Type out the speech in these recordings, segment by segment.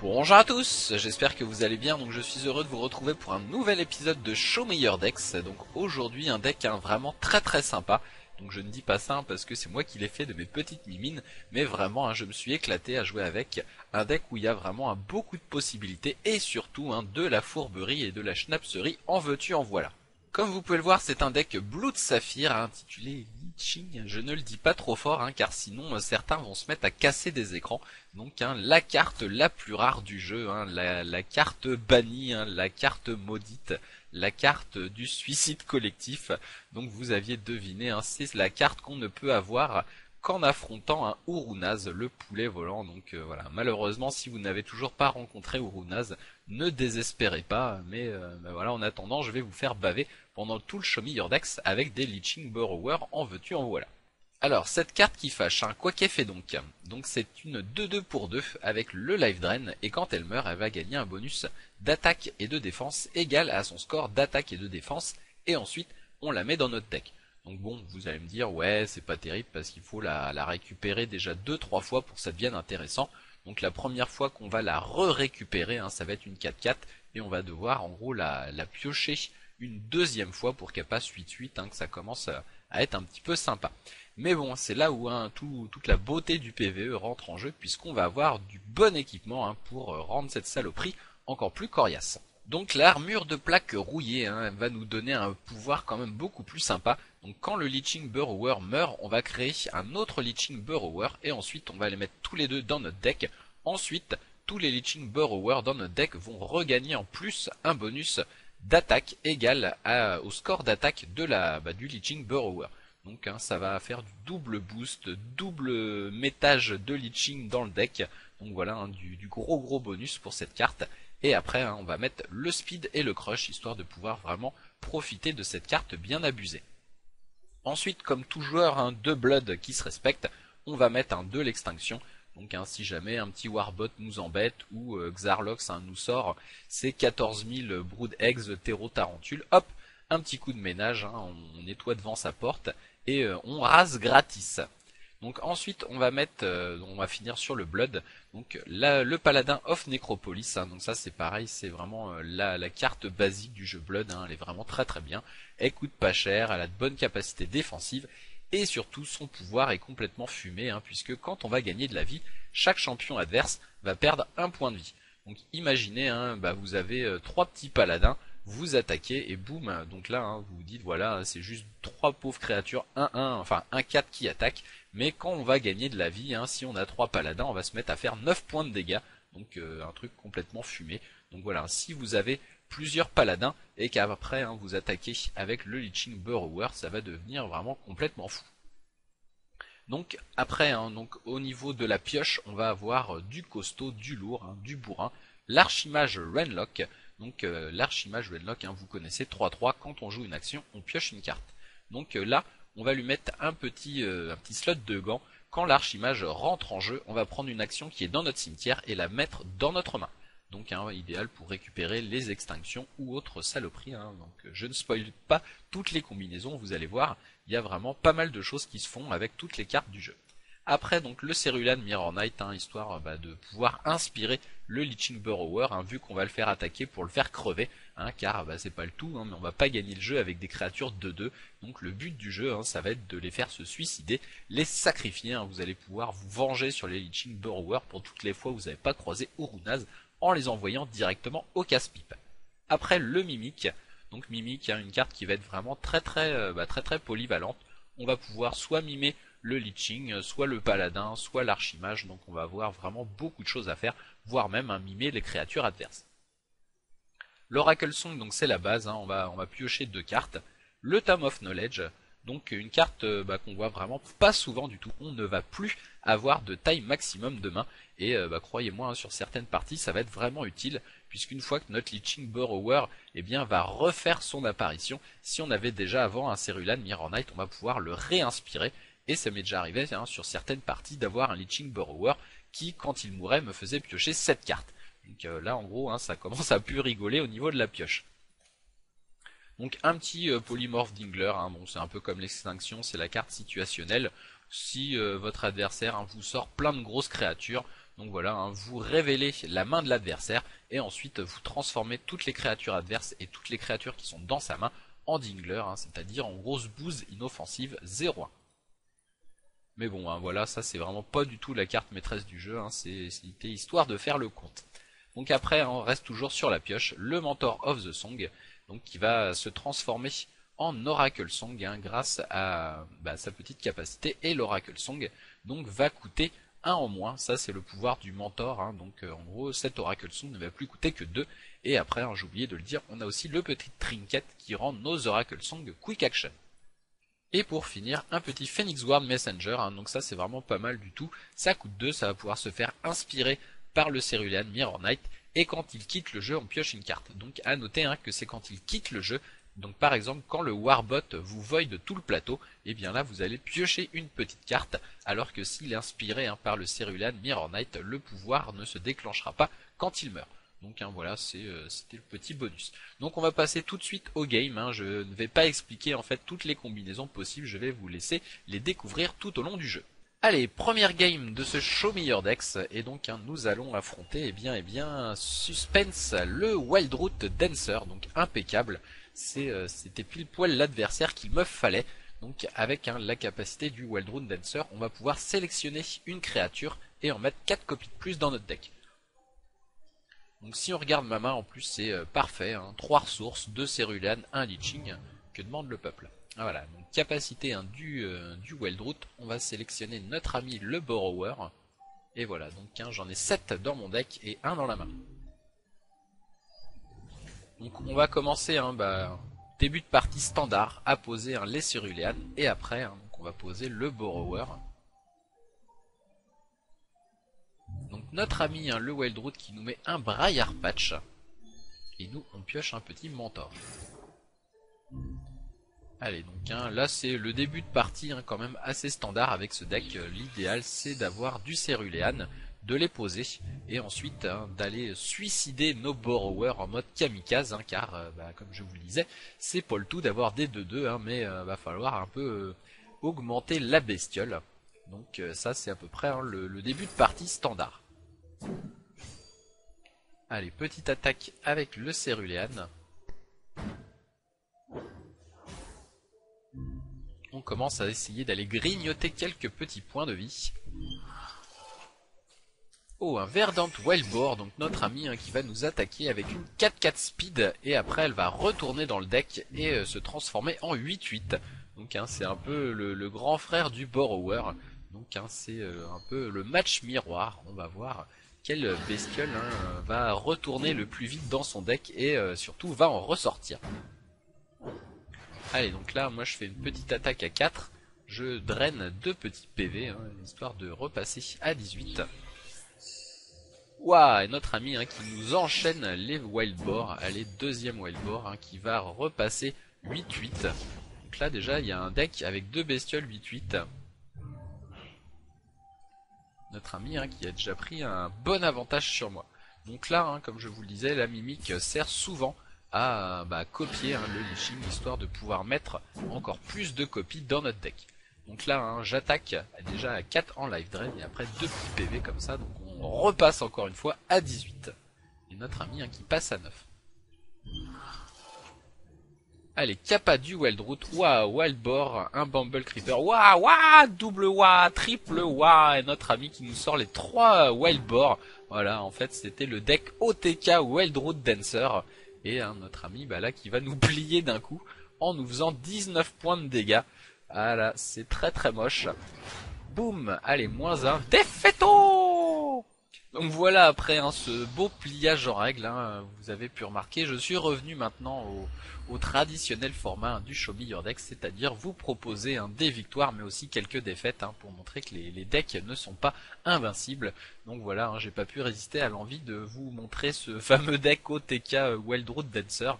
Bonjour à tous, j'espère que vous allez bien, donc je suis heureux de vous retrouver pour un nouvel épisode de Show Meilleur Dex. Donc aujourd'hui un deck hein, vraiment très très sympa, donc je ne dis pas ça hein, parce que c'est moi qui l'ai fait de mes petites mimines, mais vraiment hein, je me suis éclaté à jouer avec un deck où il y a vraiment beaucoup de possibilités et surtout de la fourberie et de la schnapserie en veux-tu en voilà. Comme vous pouvez le voir, c'est un deck Blue de Saphir intitulé Liching. Je ne le dis pas trop fort, hein, car sinon euh, certains vont se mettre à casser des écrans. Donc hein, la carte la plus rare du jeu, hein, la, carte bannie, la carte maudite, la carte du suicide collectif. Donc vous aviez deviné, c'est la carte qu'on ne peut avoir qu'en affrontant un Urunaz, le poulet volant. Donc euh, voilà, malheureusement, si vous n'avez toujours pas rencontré Urunaz, ne désespérez pas. Mais, euh, voilà, en attendant, je vais vous faire baver pendant tout le Show Me Your avec des Leeching Burrower en veux-tu en voilà. Alors, cette carte qui fâche, hein, quoi qu'elle fait donc Donc c'est une 2-2 pour 2 avec le Life Drain, et quand elle meurt, elle va gagner un bonus d'attaque et de défense égal à son score d'attaque et de défense, et ensuite on la met dans notre deck. Donc bon, vous allez me dire, ouais, c'est pas terrible parce qu'il faut la, récupérer déjà 2-3 fois pour que ça devienne intéressant. Donc la première fois qu'on va la re-récupérer, hein, ça va être une 4-4, et on va devoir en gros la, piocher une deuxième fois pour qu'elle passe 8-8, hein, que ça commence à, être un petit peu sympa. Mais bon, c'est là où hein, toute la beauté du PVE rentre en jeu, puisqu'on va avoir du bon équipement pour euh, rendre cette saloperie encore plus coriace. Donc l'armure de plaque rouillée va nous donner un pouvoir quand même beaucoup plus sympa. Donc quand le Leeching Burrower meurt, on va créer un autre Leeching Burrower et ensuite on va les mettre tous les deux dans notre deck. Ensuite, tous les Leeching Burrower dans notre deck vont regagner en plus un bonus d'attaque égal au score d'attaque de la bah, du Leeching Burrower. Donc hein, ça va faire du double boost, double métage de Leeching dans le deck. Donc voilà, hein, du, gros gros bonus pour cette carte. Et après, hein, on va mettre le speed et le crush, histoire de pouvoir vraiment profiter de cette carte bien abusée. Ensuite, comme tout joueur hein, de Blood qui se respecte, on va mettre un de l'extinction. Donc hein, si jamais un petit Warbot nous embête ou euh, Xarlox nous sort c'est 14 000 Brood Eggs Terreau Tarantule, hop, un petit coup de ménage, on nettoie devant sa porte et euh, on rase gratis. Donc ensuite on va mettre, euh, on va finir sur le Blood, donc le Paladin of Necropolis, hein. donc ça c'est pareil, c'est vraiment euh, la, carte basique du jeu Blood, hein. elle est vraiment très très bien, elle coûte pas cher, elle a de bonnes capacités défensives, et surtout son pouvoir est complètement fumé, hein, puisque quand on va gagner de la vie, chaque champion adverse va perdre un point de vie. Donc imaginez, bah, vous avez euh, trois petits paladins, vous attaquez et boum, donc là vous vous dites voilà c'est juste trois pauvres créatures, 1-1, enfin 1-4 qui attaquent, mais quand on va gagner de la vie, hein, si on a 3 paladins, on va se mettre à faire 9 points de dégâts. Donc euh, un truc complètement fumé. Donc voilà, si vous avez plusieurs paladins et qu'après hein, vous attaquez avec le Leeching Burrower, ça va devenir vraiment complètement fou. Donc après, hein, au niveau de la pioche, on va avoir euh, du costaud, du lourd, du bourrin, l'archimage Renlock. Donc euh, l'archimage Renlock, vous connaissez 3-3, quand on joue une action, on pioche une carte. Donc là, on va lui mettre un petit, euh, un petit slot de gant. Quand l'archimage rentre en jeu, on va prendre une action qui est dans notre cimetière et la mettre dans notre main. Donc hein, idéal pour récupérer les extinctions ou autres saloperies. Hein. Donc je ne spoil pas toutes les combinaisons, vous allez voir, il y a vraiment pas mal de choses qui se font avec toutes les cartes du jeu. Après donc le Cerulean Mirror Knight, hein, histoire bah, de pouvoir inspirer le Leeching Burrower, hein, vu qu'on va le faire attaquer pour le faire crever, hein, car bah, c'est pas le tout, mais on va pas gagner le jeu avec des créatures de 2. Donc le but du jeu, ça va être de les faire se suicider, les sacrifier, vous allez pouvoir vous venger sur les Leeching Burrower pour toutes les fois où vous n'avez pas croisé Urunaz en les envoyant directement au casse-pipe. Après le Mimic, donc Mimic, une carte qui va être vraiment très très, euh, bah, très très polyvalente, on va pouvoir soit mimer le Leeching, soit le Paladin, soit l'Archimage, donc on va avoir vraiment beaucoup de choses à faire, voire même à mimer les créatures adverses. L'Oracle Song, donc c'est la base, hein, on, va, piocher deux cartes. Le Tome of Knowledge, donc une carte euh, bah, qu'on voit vraiment pas souvent du tout. On ne va plus avoir de taille maximum de main. Et euh, bah, croyez-moi, hein, sur certaines parties, ça va être vraiment utile, puisqu'une fois que notre Leeching Burrower eh bien, va refaire son apparition, si on avait déjà avant un Cerulan Mirror Knight, on va pouvoir le réinspirer et ça m'est déjà arrivé hein, sur certaines parties d'avoir un Leeching Burrower qui, quand il mourait, me faisait piocher 7 cartes. Donc euh, là, en gros, hein, ça commence à plus rigoler au niveau de la pioche. Donc un petit euh, polymorphe Dingler, hein, bon, c'est un peu comme l'extinction, c'est la carte situationnelle. Si euh, votre adversaire vous sort plein de grosses créatures, Donc voilà, vous révélez la main de l'adversaire et ensuite vous transformez toutes les créatures adverses et toutes les créatures qui sont dans sa main en Dingler, c'est-à-dire en grosse bouse inoffensive 0-1. Mais bon, hein, voilà, ça c'est vraiment pas du tout la carte maîtresse du jeu, hein, c'était histoire de faire le compte. Donc après, on reste toujours sur la pioche, le Mentor of the Song, qui va se transformer en Oracle Song grâce à bah, sa petite capacité, et l'Oracle Song va coûter en moins, ça c'est le pouvoir du mentor, hein. donc euh, en gros cet Oracle Song ne va plus coûter que 2, et après hein, j'ai oublié de le dire, on a aussi le petit trinket qui rend nos Oracle Song Quick Action. Et pour finir, un petit Phoenix Ward Messenger, hein. donc ça c'est vraiment pas mal du tout, ça coûte 2, ça va pouvoir se faire inspirer par le Cerulean Mirror Knight, et quand il quitte le jeu on pioche une carte. Donc à noter que c'est quand il quitte le jeu donc par exemple, quand le Warbot vous void tout le plateau, et eh bien là vous allez piocher une petite carte, alors que s'il est inspiré hein, par le Cerulean Mirror Knight, le pouvoir ne se déclenchera pas quand il meurt. Donc hein, voilà, euh, c'était le petit bonus. Donc on va passer tout de suite au game. Hein. Je ne vais pas expliquer en fait toutes les combinaisons possibles, je vais vous laisser les découvrir tout au long du jeu. Allez, première game de ce Show Me Dex, et donc nous allons affronter, eh bien, eh bien, Suspense, le Wild Route Dancer, donc impeccable. Euh, c'était pile poil l'adversaire qu'il me fallait. Donc avec hein, la capacité du Wildrune Dancer, on va pouvoir sélectionner une créature et en mettre 4 copies de plus dans notre deck. Donc si on regarde ma main, en plus c'est euh, parfait, hein, 3 ressources, 2 Cerulean, 1 Leeching, que demande le peuple. Ah, voilà, donc capacité hein, du, euh, du on va sélectionner notre ami le Borrower. Et voilà, donc j'en ai 7 dans mon deck et 1 dans la main. Donc on va commencer, hein, bah, début de partie standard, à poser les Cerulean, et après hein, on va poser le Borrower. Donc notre ami hein, le Wildroot qui nous met un Briar Patch, et nous on pioche un petit Mentor. Allez donc hein, là c'est le début de partie quand même assez standard avec ce deck, l'idéal c'est d'avoir du Cerulean, de les poser et ensuite hein, d'aller suicider nos borrowers en mode kamikaze hein, car euh, bah, comme je vous le disais c'est pas le tout d'avoir des 2-2 hein, mais euh, va falloir un peu euh, augmenter la bestiole donc ça c'est à peu près le, le, début de partie standard allez petite attaque avec le Cerulean on commence à essayer d'aller grignoter quelques petits points de vie Oh, un Verdant Wildboar, donc notre ami hein, qui va nous attaquer avec une 4-4 speed et après elle va retourner dans le deck et euh, se transformer en 8-8. Donc hein, c'est un peu le, grand frère du Borrower. Donc hein, c'est euh, un peu le match miroir. On va voir quelle bestiole va retourner le plus vite dans son deck et euh, surtout va en ressortir. Allez donc là moi je fais une petite attaque à 4. Je draine deux petits PV, histoire de repasser à 18. Ouah, et notre ami hein, qui nous enchaîne les wild boar, allez, deuxième wild boar, hein, qui va repasser 8-8. Donc là déjà il y a un deck avec deux bestioles 8-8. Notre ami hein, qui a déjà pris un bon avantage sur moi. Donc là, comme je vous le disais, la mimique sert souvent à bah, copier le leashing, histoire de pouvoir mettre encore plus de copies dans notre deck. Donc là, j'attaque déjà à 4 en live drain et après 2 petits PV comme ça, donc on repasse encore une fois à 18. Et notre ami hein, qui passe à 9. Allez, Kappa du Wildroot, waouh, Wildboar, un Bumble Creeper, waouh, waouh, double waouh, triple waouh, et notre ami qui nous sort les 3 Wildboar. Voilà, en fait, c'était le deck OTK Wildroot Dancer. Et notre ami, bah là, qui va nous plier d'un coup en nous faisant 19 points de dégâts. Voilà, c'est très très moche. Boum, allez, moins 1, défaito donc voilà, après hein, ce beau pliage en règle, hein, vous avez pu remarquer, je suis revenu maintenant au, traditionnel format hein, du Show Your Deck, c'est-à-dire vous proposer des victoires mais aussi quelques défaites pour montrer que les, decks ne sont pas invincibles. Donc voilà, j'ai pas pu résister à l'envie de vous montrer ce fameux deck OTK euh, Wildroot Dancer.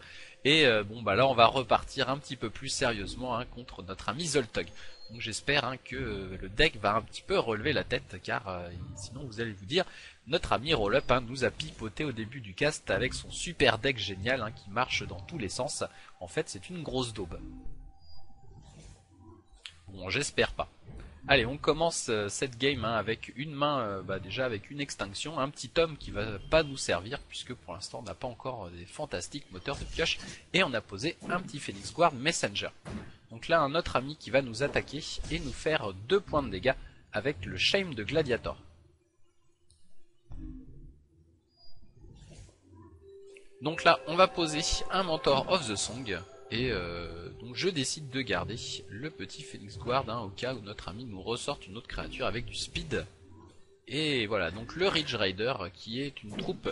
Et euh, bon bah là on va repartir un petit peu plus sérieusement contre notre ami Zoltug. Donc j'espère que euh, le deck va un petit peu relever la tête car sinon vous allez vous dire notre ami Rollup hein, nous a pipoté au début du cast avec son super deck génial hein, qui marche dans tous les sens. En fait, c'est une grosse daube. Bon, j'espère pas. Allez, on commence euh, cette game hein, avec une main, euh, bah, déjà avec une extinction, un petit homme qui va pas nous servir puisque pour l'instant on n'a pas encore des fantastiques moteurs de pioche et on a posé un petit Phoenix Guard Messenger. Donc là un autre ami qui va nous attaquer et nous faire deux points de dégâts avec le Shame de Gladiator. Donc là, on va poser un Mentor of the Song, et euh, donc je décide de garder le petit Phoenix Guard hein, au cas où notre ami nous ressorte une autre créature avec du speed. Et voilà, donc le Ridge Rider qui est une troupe,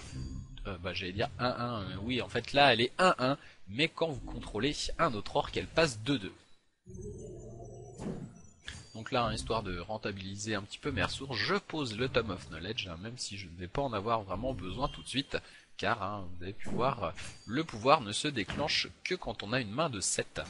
euh, bah j'allais dire 1-1, oui en fait là elle est 1-1, mais quand vous contrôlez un autre orc elle passe 2-2. Donc là, histoire de rentabiliser un petit peu mes je pose le Tome of Knowledge, hein, même si je ne vais pas en avoir vraiment besoin tout de suite, car hein, vous avez pu voir, le pouvoir ne se déclenche que quand on a une main de 7.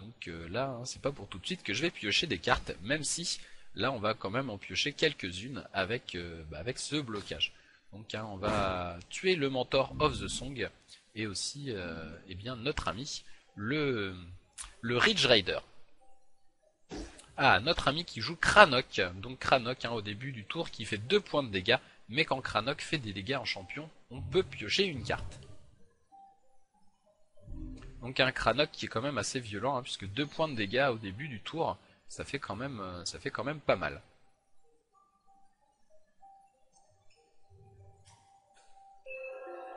Donc euh, là, hein, c'est pas pour tout de suite que je vais piocher des cartes, même si là on va quand même en piocher quelques-unes avec, euh, bah, ce blocage. Donc on va tuer le mentor of the song et aussi euh, eh bien notre ami le, Ridge Raider. Ah, notre ami qui joue Kranok. Donc Kranok hein, au début du tour qui fait 2 points de dégâts, mais quand Kranok fait des dégâts en champion, on peut piocher une carte. Donc un Kranok qui est quand même assez violent, hein, puisque 2 points de dégâts au début du tour, ça fait quand même, euh, ça fait quand même pas mal.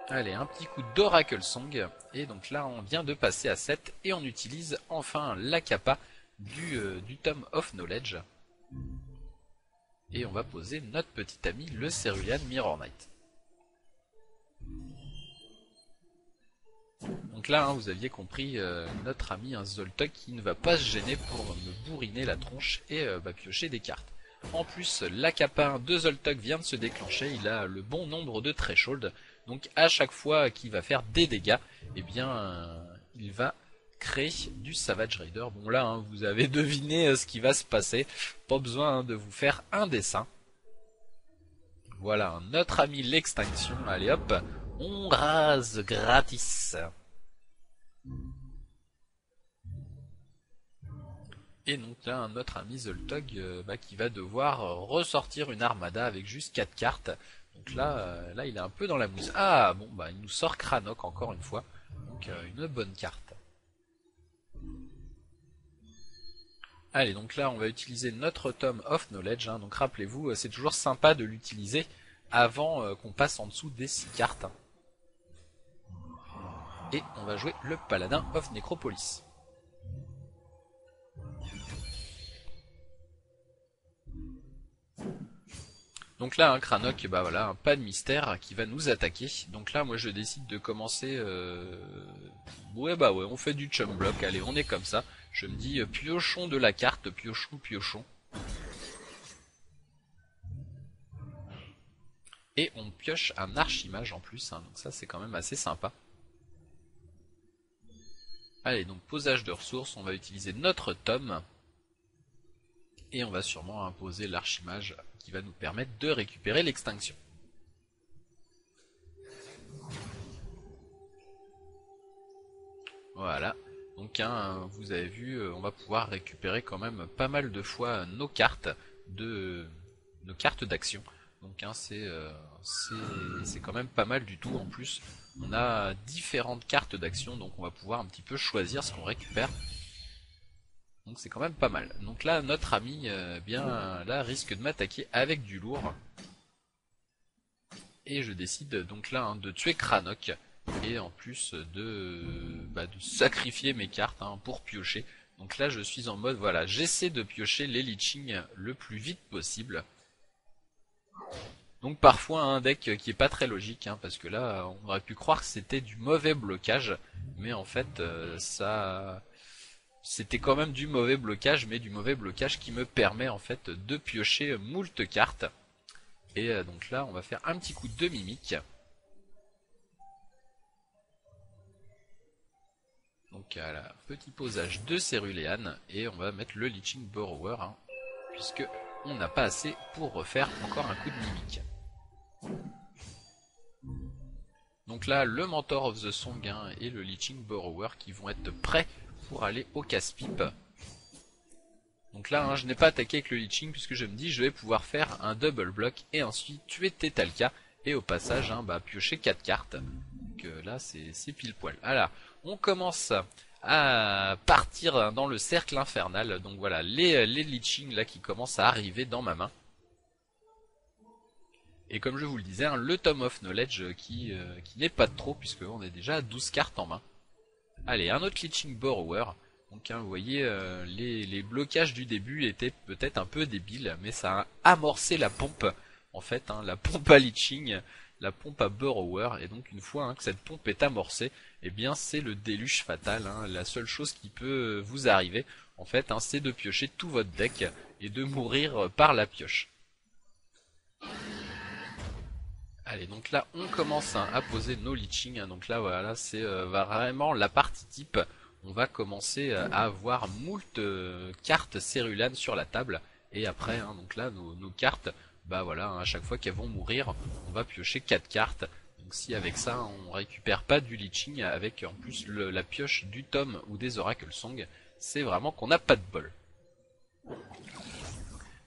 Allez, un petit coup d'Oracle Song, et donc là on vient de passer à 7, et on utilise enfin la kappa du, euh, du Tome of Knowledge. Et on va poser notre petit ami le Cerulean Mirror Knight. Donc là, hein, vous aviez compris, euh, notre ami un Zoltok qui ne va pas se gêner pour me bourriner la tronche et euh, bah, piocher des cartes. En plus, l'acapin de Zoltok vient de se déclencher, il a le bon nombre de threshold, donc à chaque fois qu'il va faire des dégâts, eh bien, il va créer du Savage Raider. Bon là, hein, vous avez deviné euh, ce qui va se passer. Pas besoin hein, de vous faire un dessin. Voilà, notre ami l'extinction. Allez hop, on rase gratis. Et donc là, notre ami Zoltog euh, bah, qui va devoir ressortir une armada avec juste 4 cartes. Donc là, euh, là, il est un peu dans la mousse. Ah, bon, bah, il nous sort Kranok encore une fois. Donc une bonne carte. Allez, donc là, on va utiliser notre tome of knowledge. Hein. donc rappelez-vous, euh, c'est toujours sympa de l'utiliser avant euh, qu'on passe en dessous des 6 cartes. Et on va jouer le paladin of Necropolis. Donc là, un Kranok, bah voilà, pas de mystère qui va nous attaquer. Donc là, moi je décide de commencer... Euh... Ouais bah ouais, on fait du chum block, allez, on est comme ça. Je me dis, euh, piochons de la carte, piochons, piochons. Et on pioche un archimage en plus, hein, donc ça c'est quand même assez sympa. Allez, donc posage de ressources, on va utiliser notre tome. Et on va sûrement imposer l'archimage qui va nous permettre de récupérer l'extinction. Voilà. Donc hein, vous avez vu, euh, on va pouvoir récupérer quand même pas mal de fois nos cartes nos cartes d'action. Donc hein, euh, c'est quand même pas mal du tout. En plus, on a différentes cartes d'action, donc on va pouvoir un petit peu choisir ce qu'on récupère. Donc c'est quand même pas mal. Donc là, notre ami, euh, bien là, risque de m'attaquer avec du lourd. Et je décide donc là hein, de tuer Kranok. Et en plus de, bah, sacrifier mes cartes hein, pour piocher. Donc là je suis en mode, voilà, j'essaie de piocher les leeching le plus vite possible. Donc parfois un deck qui est pas très logique, hein, parce que là on aurait pu croire que c'était du mauvais blocage, mais en fait euh, ça c'était quand même du mauvais blocage, mais du mauvais blocage qui me permet en fait de piocher moult cartes. Et euh, donc là, on va faire un petit coup de mimique. Donc à la petit posage de Cerulean, et on va mettre le Leeching Borrower, hein, puisque on n'a pas assez pour refaire encore un coup de mimique. Donc là, le Mentor of the Song hein, et le Leeching Borrower qui vont être prêts pour aller au casse-pipe. Donc là, hein, je n'ai pas attaqué avec le leeching puisque je me dis je vais pouvoir faire un double block et ensuite tuer Tetalka et au passage hein, bah, piocher 4 cartes. Donc euh, là, c'est pile poil. Alors, on commence à partir dans le cercle infernal. Donc voilà, les, les là qui commencent à arriver dans ma main. Et comme je vous le disais, hein, le Tom of Knowledge qui, euh, qui n'est pas trop puisque on est déjà à 12 cartes en main. Allez, un autre Leeching Borrower. Donc hein, vous voyez, euh, les, blocages du début étaient peut-être un peu débiles, mais ça a amorcé la pompe, en fait, hein, la pompe à Leeching, la pompe à Borrower, et donc une fois hein, que cette pompe est amorcée, eh bien c'est le déluge fatal. La seule chose qui peut vous arriver, en fait, c'est de piocher tout votre deck et de mourir par la pioche. Allez, donc là, on commence à poser nos leeching. Donc là, voilà, c'est euh, vraiment la partie type. On va commencer euh, à avoir moult euh, cartes Cérulan sur la table. Et après, hein, donc là, nos, cartes, bah voilà, hein, à chaque fois qu'elles vont mourir, on va piocher 4 cartes. Donc si avec ça, on récupère pas du leeching, avec en plus la pioche du tome ou des Oracle Song, c'est vraiment qu'on n'a pas de bol.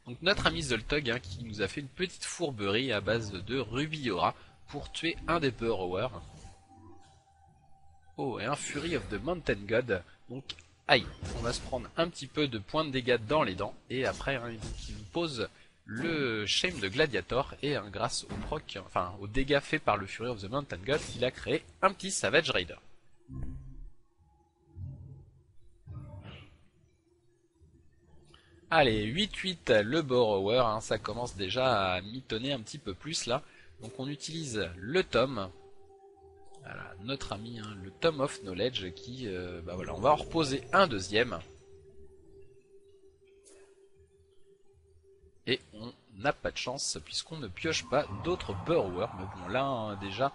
Donc notre ami Zoltog hein, qui nous a fait une petite fourberie à base de Rubiora pour tuer un des Burrowers. Oh, et un Fury of the Mountain God. Donc, aïe, on va se prendre un petit peu de points de dégâts dans les dents. Et après, hein, il nous pose le Shame de Gladiator. Et grâce au proc, enfin, aux dégâts faits par le Fury of the Mountain God, il a créé un petit Savage Raider. Allez, 8-8 le borrower, hein, ça commence déjà à mitonner un petit peu plus là. Donc on utilise le voilà, notre ami, hein, le tome of knowledge qui, euh, bah on va en reposer un deuxième. Et on n'a pas de chance puisqu'on ne pioche pas d'autres borrowers. Mais bon là hein, déjà,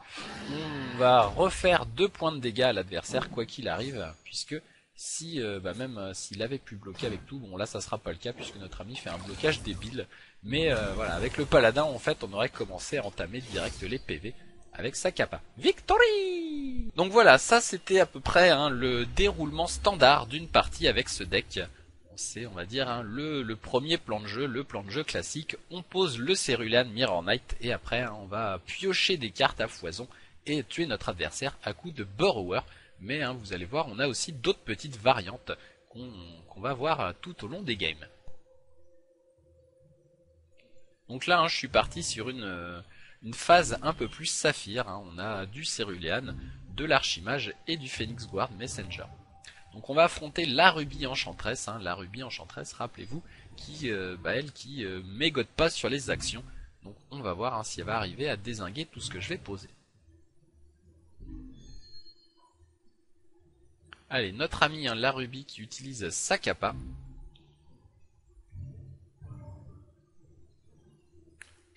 on va refaire deux points de dégâts à l'adversaire quoi qu'il arrive puisque si euh, bah même euh, s'il avait pu bloquer avec tout, bon là ça sera pas le cas puisque notre ami fait un blocage débile. Mais euh, voilà, avec le paladin en fait on aurait commencé à entamer direct les PV avec sa capa. Victory Donc voilà, ça c'était à peu près hein, le déroulement standard d'une partie avec ce deck. C'est, on va dire, hein, le, premier plan de jeu, le plan de jeu classique. On pose le Cerulean Mirror Knight et après hein, on va piocher des cartes à foison et tuer notre adversaire à coup de Burrower mais hein, vous allez voir, on a aussi d'autres petites variantes qu'on va voir tout au long des games. Donc là, je suis parti sur une, une, phase un peu plus saphir. On a du Cerulean, de l'Archimage et du Phoenix Guard Messenger. Donc on va affronter la Ruby Enchantress. La Ruby Enchantress, rappelez-vous, qui, euh, bah, elle, qui euh, mégote pas sur les actions. Donc on va voir si elle va arriver à désinguer tout ce que je vais poser. Allez, notre ami hein, Laruby qui utilise sa capa.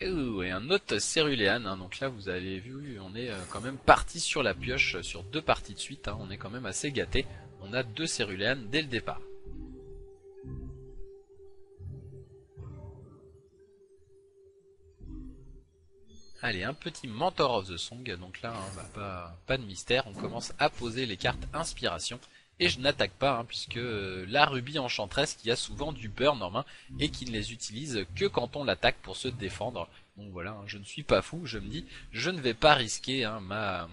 Et un autre Cerulean, hein. donc là vous avez vu, on est euh, quand même parti sur la pioche sur deux parties de suite, hein. on est quand même assez gâté. On a deux Cerulean dès le départ. Allez, un petit Mentor of the Song, donc là, hein, bah, pas, de mystère, on commence à poser les cartes inspiration, et je n'attaque pas, hein, puisque euh, la Ruby Enchantress qui a souvent du burn en main, et qui ne les utilise que quand on l'attaque pour se défendre. Donc voilà, hein, je ne suis pas fou, je me dis, je ne vais pas risquer ma,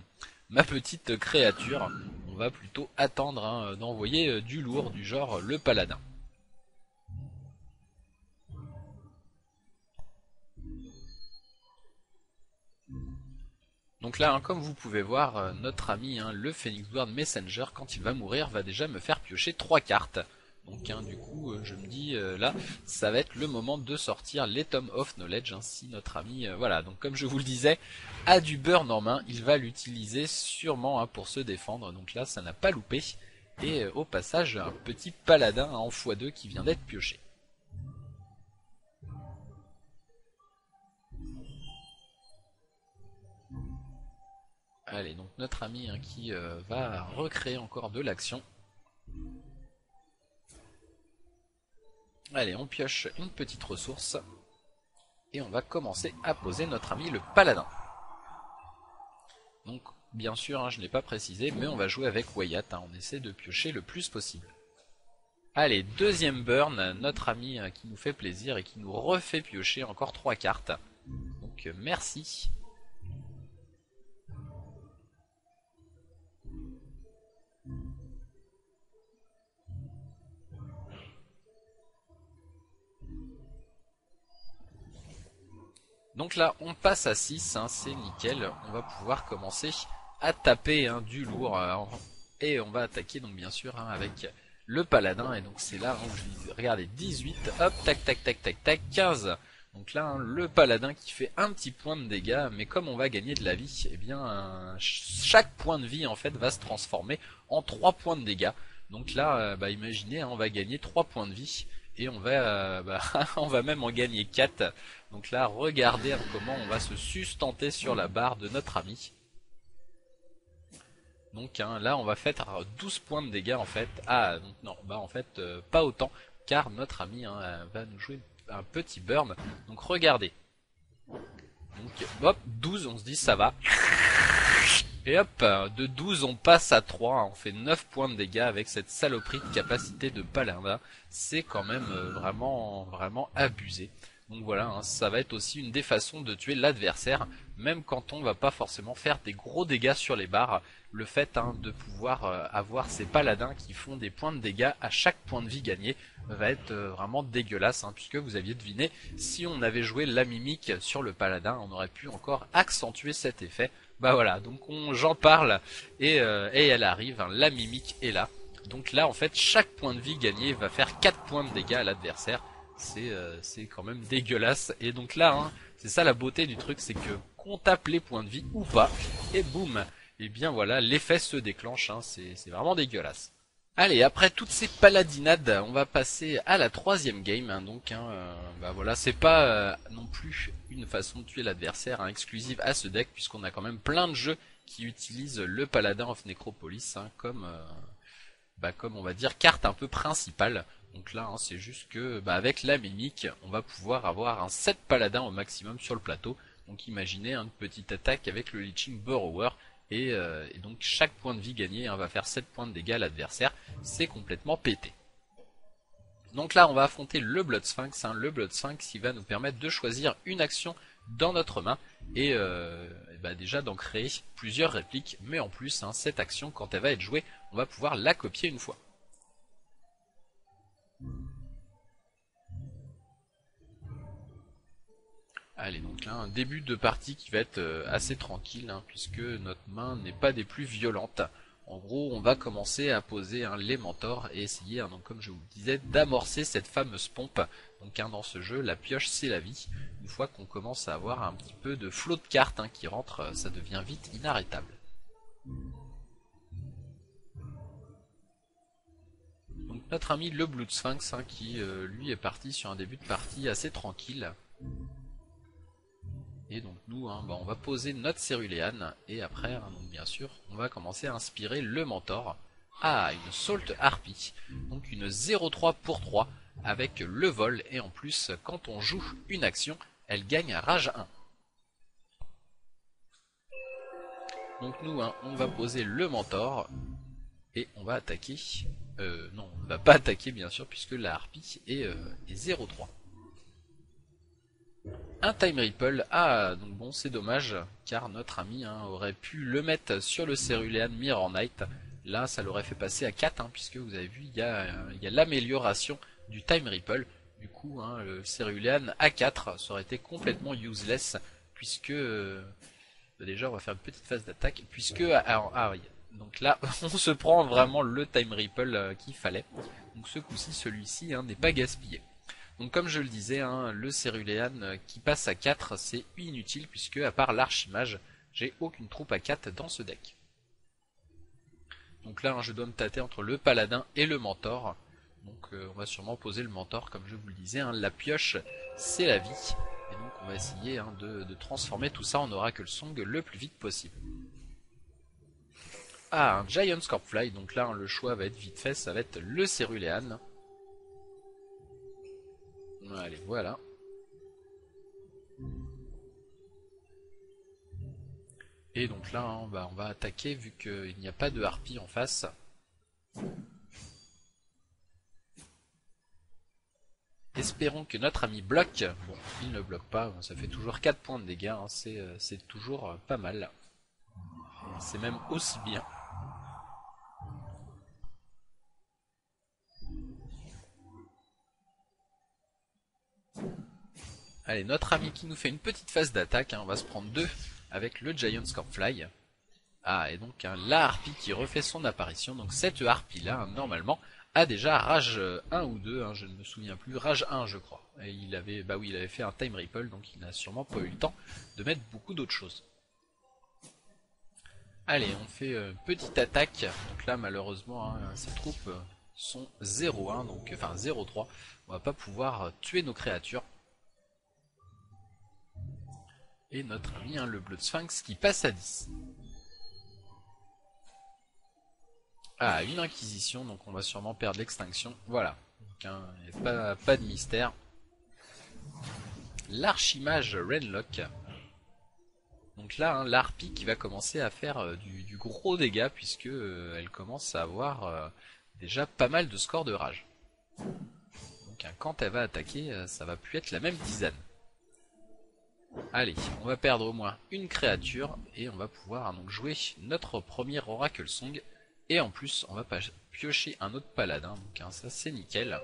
ma petite créature, on va plutôt attendre d'envoyer euh, du lourd, du genre le paladin. Donc là, hein, comme vous pouvez voir, euh, notre ami, hein, le Phoenix Ward Messenger, quand il va mourir, va déjà me faire piocher trois cartes. Donc hein, du coup, euh, je me dis, euh, là, ça va être le moment de sortir les Tom of Knowledge, si notre ami, voilà, donc comme je vous le disais, a du burn en main, il va l'utiliser sûrement pour se défendre, donc là, ça n'a pas loupé. Et au passage, un petit paladin en x2 qui vient d'être pioché. Allez, donc notre ami hein, qui euh, va recréer encore de l'action. Allez, on pioche une petite ressource. Et on va commencer à poser notre ami le paladin. Donc, bien sûr, hein, je ne l'ai pas précisé, mais on va jouer avec Wyatt. Hein. on essaie de piocher le plus possible. Allez, deuxième burn, notre ami euh, qui nous fait plaisir et qui nous refait piocher encore trois cartes. Donc euh, merci. Donc là, on passe à 6, hein, c'est nickel. On va pouvoir commencer à taper hein, du lourd. Euh, et on va attaquer donc bien sûr hein, avec le paladin. Et donc c'est là, où je regardez, 18, hop, tac, tac, tac, tac, tac, 15. Donc là, le paladin qui fait un petit point de dégâts, mais comme on va gagner de la vie, eh bien, chaque point de vie en fait va se transformer en 3 points de dégâts. Donc là, euh, bah, imaginez, on va gagner 3 points de vie et on va, euh, bah, on va même en gagner 4. Donc là, regardez comment on va se sustenter sur la barre de notre ami. Donc hein, là, on va faire 12 points de dégâts en fait. Ah, donc non, bah en fait, euh, pas autant, car notre ami hein, va nous jouer un petit burn. Donc regardez. Donc hop, 12, on se dit ça va. Et hop, de 12 on passe à 3, on fait 9 points de dégâts avec cette saloperie de capacité de paladin. C'est quand même euh, vraiment, vraiment abusé. Donc voilà, hein, ça va être aussi une des façons de tuer l'adversaire, même quand on va pas forcément faire des gros dégâts sur les barres. Le fait hein, de pouvoir euh, avoir ces paladins qui font des points de dégâts à chaque point de vie gagné va être euh, vraiment dégueulasse, hein, puisque vous aviez deviné, si on avait joué la mimique sur le paladin, on aurait pu encore accentuer cet effet. Bah voilà, donc j'en parle et, euh, et, elle arrive, la mimique est là. Donc là en fait chaque point de vie gagné va faire 4 points de dégâts à l'adversaire c'est euh, c'est quand même dégueulasse. Et donc là, hein, c'est ça la beauté du truc, c'est que qu'on tape les points de vie ou pas, et boum, et bien voilà, l'effet se déclenche, hein, c'est vraiment dégueulasse. Allez, après toutes ces paladinades, on va passer à la troisième game. Hein, donc, hein, euh, bah voilà, c'est pas euh, non plus une façon de tuer l'adversaire hein, exclusive à ce deck, puisqu'on a quand même plein de jeux qui utilisent le paladin of Necropolis comme, bah, comme on va dire carte un peu principale. Donc là, hein, c'est juste que bah, avec la mimique, on va pouvoir avoir un 7 paladins au maximum sur le plateau. Donc imaginez une petite attaque avec le Leeching Burrower. Euh, et, donc chaque point de vie gagné hein, va faire 7 points de dégâts à l'adversaire. C'est complètement pété. Donc là, on va affronter le Blood Sphinx. Hein, le Blood Sphinx qui va nous permettre de choisir une action dans notre main. Et, euh, bah, déjà d'en créer plusieurs répliques. Mais en plus, cette action, quand elle va être jouée, on va pouvoir la copier une fois. Allez, donc là, un début de partie qui va être euh, assez tranquille, hein, puisque notre main n'est pas des plus violentes. En gros, on va commencer à poser un les mentors et essayer, hein, donc comme je vous le disais, d'amorcer cette fameuse pompe. Donc hein, dans ce jeu, la pioche c'est la vie. Une fois qu'on commence à avoir un petit peu de flot de cartes qui rentre, euh, ça devient vite inarrêtable. Notre ami le Blood Sphinx qui euh, lui est parti sur un début de partie assez tranquille. Et donc nous, hein, bah, on va poser notre Céruléane, et après, hein, bien sûr, on va commencer à inspirer le mentor. Ah, une Salt Harpy, donc une 0-3 pour 3, avec le vol, et en plus, quand on joue une action, elle gagne un rage 1. Donc nous, hein, on va poser le mentor, et on va attaquer... Euh, non, on ne va pas attaquer bien sûr, puisque la harpie est, euh, est 0-3 un Time Ripple. Ah, donc bon, c'est dommage, car notre ami hein, aurait pu le mettre sur le Cerulean Mirror Knight. Là, ça l'aurait fait passer à 4, hein, puisque vous avez vu, il y a, l'amélioration du Time Ripple. Du coup, hein, le Cerulean à 4, ça aurait été complètement useless, puisque... Euh, déjà, on va faire une petite phase d'attaque, puisque... Ah, ah, donc là, on se prend vraiment le Time Ripple euh, qu'il fallait. Donc ce coup-ci, celui-ci n'est pas gaspillé. Donc comme je le disais, hein, le Céruléan euh, qui passe à 4, c'est inutile puisque à part l'archimage, j'ai aucune troupe à 4 dans ce deck. Donc là, hein, je dois me tâter entre le paladin et le mentor. Donc euh, on va sûrement poser le mentor, comme je vous le disais. Hein. la pioche, c'est la vie. Et donc on va essayer de, de, transformer tout ça en Oracle Song le plus vite possible. Ah, un Giant Scorpfly. Donc là, le choix va être vite fait. Ça va être le Céruléan. Allez, voilà. Et donc là, hein, bah, on va attaquer vu qu'il n'y a pas de harpie en face. Espérons que notre ami bloque. Bon, il ne bloque pas, ça fait toujours 4 points de dégâts, hein. c'est toujours pas mal. C'est même aussi bien. Allez, notre ami qui nous fait une petite phase d'attaque, hein, on va se prendre deux avec le Giant Scorpfly. Ah, et donc hein, la harpie qui refait son apparition. Donc cette harpie là, hein, normalement, a déjà rage 1 ou 2, je ne me souviens plus, rage 1 je crois. Et il avait, bah oui, il avait fait un time ripple, donc il n'a sûrement pas eu le temps de mettre beaucoup d'autres choses. Allez, on fait euh, petite attaque. Donc là, malheureusement, ces troupes euh, sont 0-1, donc enfin 0-3. On va pas pouvoir euh, tuer nos créatures. Et notre ami, hein, le Blood Sphinx, qui passe à 10. Ah, une inquisition, donc on va sûrement perdre l'extinction. Voilà. Hein, pas, pas de mystère. L'archimage Renlock. Donc là, hein, qui va commencer à faire euh, du, gros dégât puisque euh, elle commence à avoir euh, déjà pas mal de scores de rage. Donc hein, quand elle va attaquer, ça va plus être la même tisane. Allez, on va perdre au moins une créature et on va pouvoir donc jouer notre premier Oracle Song. Et en plus, on va piocher un autre paladin, donc hein, ça c'est nickel.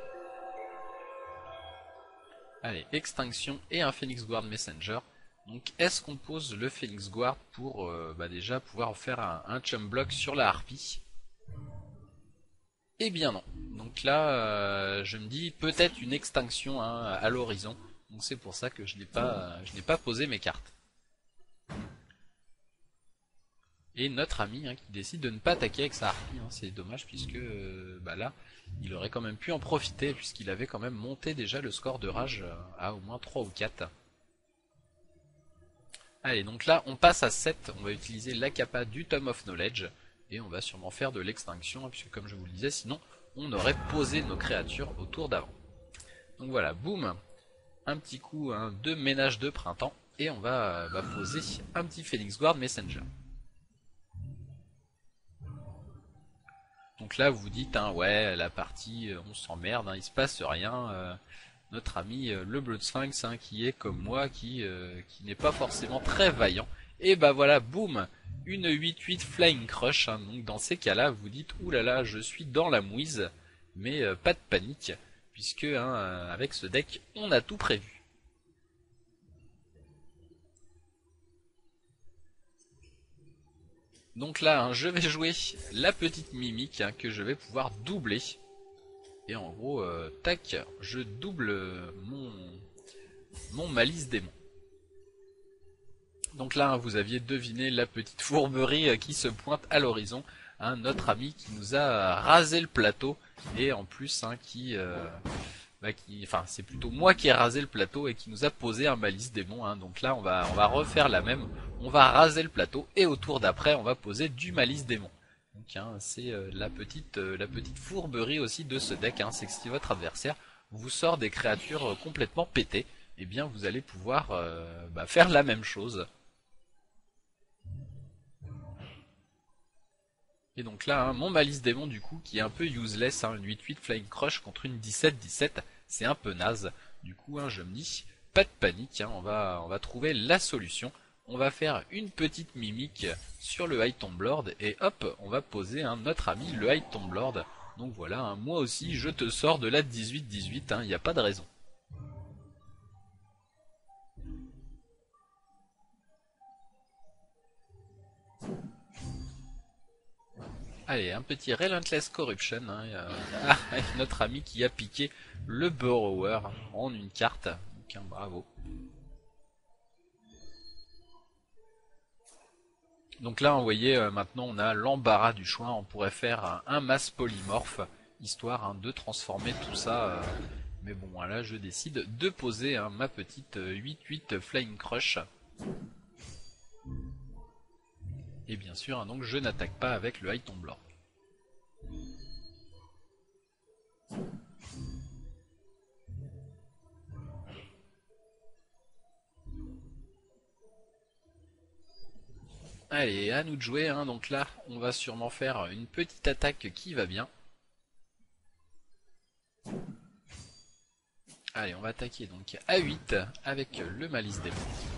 Allez, extinction et un Phoenix Guard Messenger. Donc est-ce qu'on pose le Phoenix Guard pour euh, bah, déjà pouvoir faire un, chum block sur la harpie? Eh bien non. Donc là, euh, je me dis peut-être une extinction hein, à l'horizon. Donc c'est pour ça que je n'ai pas, posé mes cartes. Et notre ami hein, qui décide de ne pas attaquer avec sa harpie, hein, c'est dommage puisque euh, bah là, il aurait quand même pu en profiter puisqu'il avait quand même monté déjà le score de rage euh, à au moins 3 ou 4. Allez, donc là, on passe à 7, on va utiliser l'acapa du Tome of Knowledge, et on va sûrement faire de l'extinction, hein, puisque comme je vous le disais, sinon, on aurait posé nos créatures au tour d'avant. Donc voilà, boum, un petit coup hein, de ménage de printemps et on va, poser un petit Phoenix Guard Messenger. Donc là vous vous dites hein, ouais la partie euh, on s'emmerde, hein, il se passe rien. Euh, notre ami euh, le Blood Sphinx qui est comme moi qui, qui n'est pas forcément très vaillant. Et bah voilà boum une 8-8 Flying Crush. donc dans ces cas-là vous dites oulala je suis dans la mouise mais pas de panique puisque hein, euh, avec ce deck, on a tout prévu. Donc là, hein, je vais jouer la petite mimique hein, que je vais pouvoir doubler. Et en gros, euh, tac, je double mon, malice démon. Donc là, vous aviez deviné la petite fourberie euh, qui se pointe à l'horizon. Notre ami qui nous a rasé le plateau et en plus hein, qui, euh, bah, c'est plutôt moi qui ai rasé le plateau et qui nous a posé un malice démon. Hein. Donc là on va, refaire la même, on va raser le plateau et au tour d'après on va poser du malice démon. Donc hein, c'est euh, la petite, euh, la petite fourberie aussi de ce deck, c'est que si votre adversaire vous sort des créatures complètement pétées, eh bien vous allez pouvoir bah, faire la même chose. Et donc là, hein, mon Malice Démon du coup, qui est un peu useless, hein, une 8-8 Flying Crush contre une 17-17, c'est un peu naze. Du coup, hein, je me dis, pas de panique, hein, on, va, trouver la solution. On va faire une petite mimique sur le High Tomb Lord, et hop, on va poser notre ami le High Tomb Lord. Donc voilà, moi aussi, je te sors de la 18-18, il n'y a pas de raison. Allez, un petit Relentless Corruption. Hein, ah, notre ami qui a piqué le Burrower en une carte. Donc, bravo. Donc là, vous voyez, euh, maintenant on a l'embarras du choix. On pourrait faire un, masse polymorphe, histoire hein, de transformer tout ça. Euh, mais bon, là, je décide de poser hein, ma petite 8-8 euh, Flying Crush. Et bien sûr, hein, donc je n'attaque pas avec le High Tomb Allez, à nous de jouer, hein. donc là, on va sûrement faire une petite attaque qui va bien. Allez, on va attaquer donc à 8 avec le malice démon.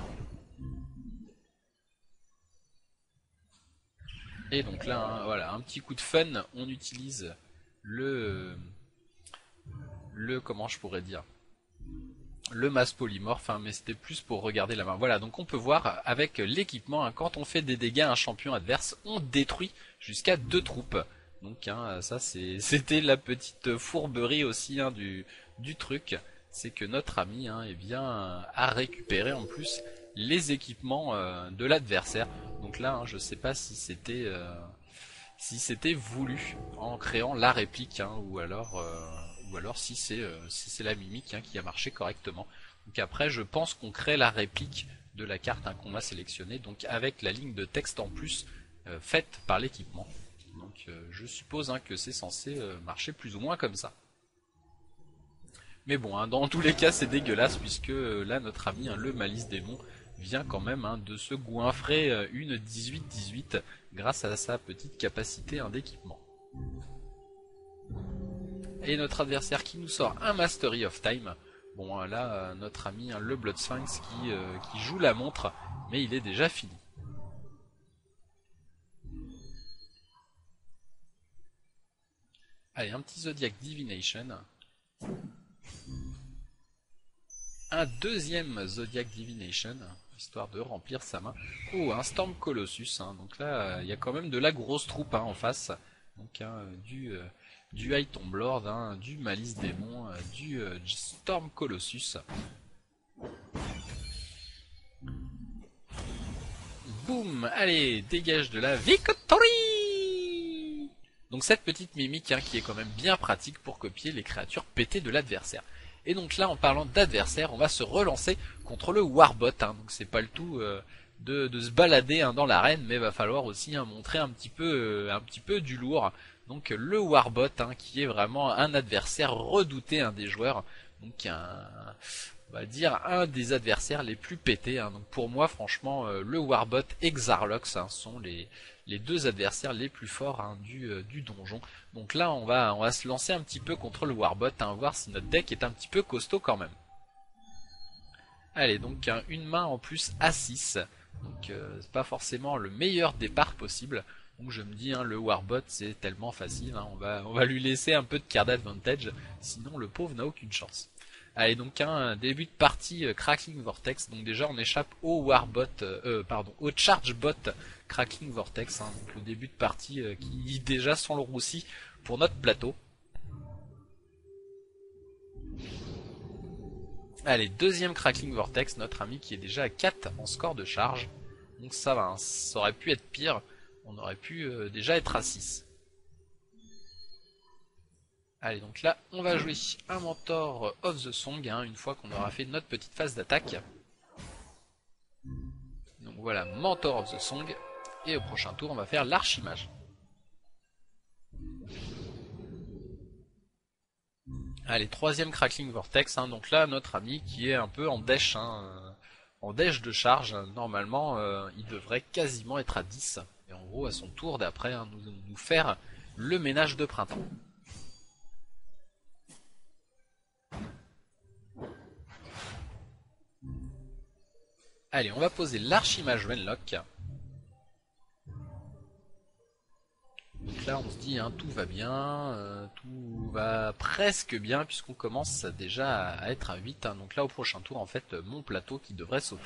Et donc là, hein, voilà, un petit coup de fun, on utilise le... Le, comment je pourrais dire le masse polymorphe, hein, mais c'était plus pour regarder la main. Voilà, donc on peut voir avec l'équipement, hein, quand on fait des dégâts à un champion adverse, on détruit jusqu'à deux troupes. Donc ça c'était la petite fourberie aussi du, du truc, c'est que notre ami eh bien, a récupéré en plus les équipements euh, de l'adversaire. Donc là, hein, je sais pas si c'était euh, si c'était voulu en créant la réplique, hein, ou alors euh, ou alors si c'est si la mimique hein, qui a marché correctement. Donc après, je pense qu'on crée la réplique de la carte qu'on a sélectionnée, donc avec la ligne de texte en plus faite par l'équipement. Donc je suppose que c'est censé marcher plus ou moins comme ça. Mais bon, dans tous les cas, c'est dégueulasse puisque là, notre ami, le Malice Démon, vient quand même hein, de se goinfrer euh, une 18-18 grâce à sa petite capacité d'équipement. Et notre adversaire qui nous sort un Mastery of Time. Bon euh, là, euh, notre ami hein, le Blood Sphinx qui, qui joue la montre, mais il est déjà fini. Allez, un petit Zodiac Divination. Un deuxième Zodiac Divination histoire de remplir sa main. Oh, un Storm Colossus. Hein. Donc là, il y a quand même de la grosse troupe hein, en face. Donc hein, du euh, du High Tomb Lord, du Malice Démon, euh, du euh, Storm Colossus. Boum Allez, dégage de la victory Donc cette petite mimique qui est quand même bien pratique pour copier les créatures pétées de l'adversaire. Et donc là, en parlant d'adversaire, on va se relancer contre le Warbot. Hein. Donc c'est pas le tout euh, de, se balader hein, dans l'arène, mais va falloir aussi hein, montrer un petit peu, euh, un petit peu du lourd. Donc le Warbot, qui est vraiment un adversaire redouté des joueurs. Donc on va dire un des adversaires les plus pétés. Donc pour moi, franchement, euh, le Warbot et Xarlox sont les les deux adversaires les plus forts hein, du, euh, du, donjon. Donc là, on va, on va se lancer un petit peu contre le Warbot, hein, voir si notre deck est un petit peu costaud quand même. Allez, donc une main en plus à 6. Donc euh, c'est pas forcément le meilleur départ possible. Donc je me dis, hein, le Warbot c'est tellement facile, on, va, lui laisser un peu de card advantage, sinon le pauvre n'a aucune chance. Allez, donc un début de partie euh, Cracking Vortex. Donc déjà, on échappe au Warbot, euh, pardon, au Chargebot Cracking Vortex. Hein. le début de partie euh, qui déjà sent le roussi pour notre plateau. Allez, deuxième Cracking Vortex, notre ami qui est déjà à 4 en score de charge. Donc ça va, hein. ça aurait pu être pire. On aurait pu déjà être à 6. Allez, donc là, on va jouer un Mentor of the Song, hein, une fois qu'on aura fait notre petite phase d'attaque. Donc voilà, Mentor of the Song. Et au prochain tour, on va faire l'Archimage. Allez, troisième Crackling Vortex. Hein, donc là, notre ami qui est un peu en dèche, hein, en dèche de charge. Normalement, euh, il devrait quasiment être à 10. Et en gros, à son tour d'après, hein, nous faire le ménage de printemps. Allez, on va poser l'archimage Wenlock. Donc là, on se dit, hein, tout va bien, euh, tout va presque bien, puisqu'on commence déjà à être à 8. Hein. donc là, au prochain tour, en fait, mon plateau qui devrait sauter.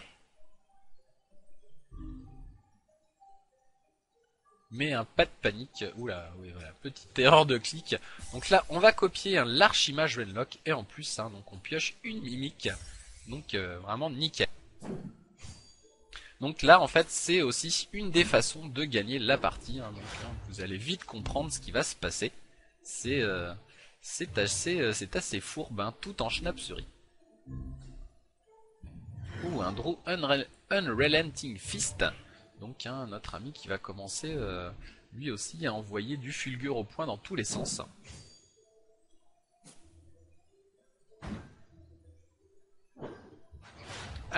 Mais un pas de panique. Oula, oui, voilà, petite erreur de clic. Donc là, on va copier l'archimage Wenlock, et en plus, hein, donc on pioche une mimique. Donc euh, vraiment nickel. Donc là, en fait, c'est aussi une des façons de gagner la partie. Hein. Vous allez vite comprendre ce qui va se passer. C'est euh, assez, euh, assez fourbe, hein, tout en schnapserie. Ouh, un draw Unrelenting Fist. Donc hein, notre ami qui va commencer euh, lui aussi à envoyer du fulgure au point dans tous les sens.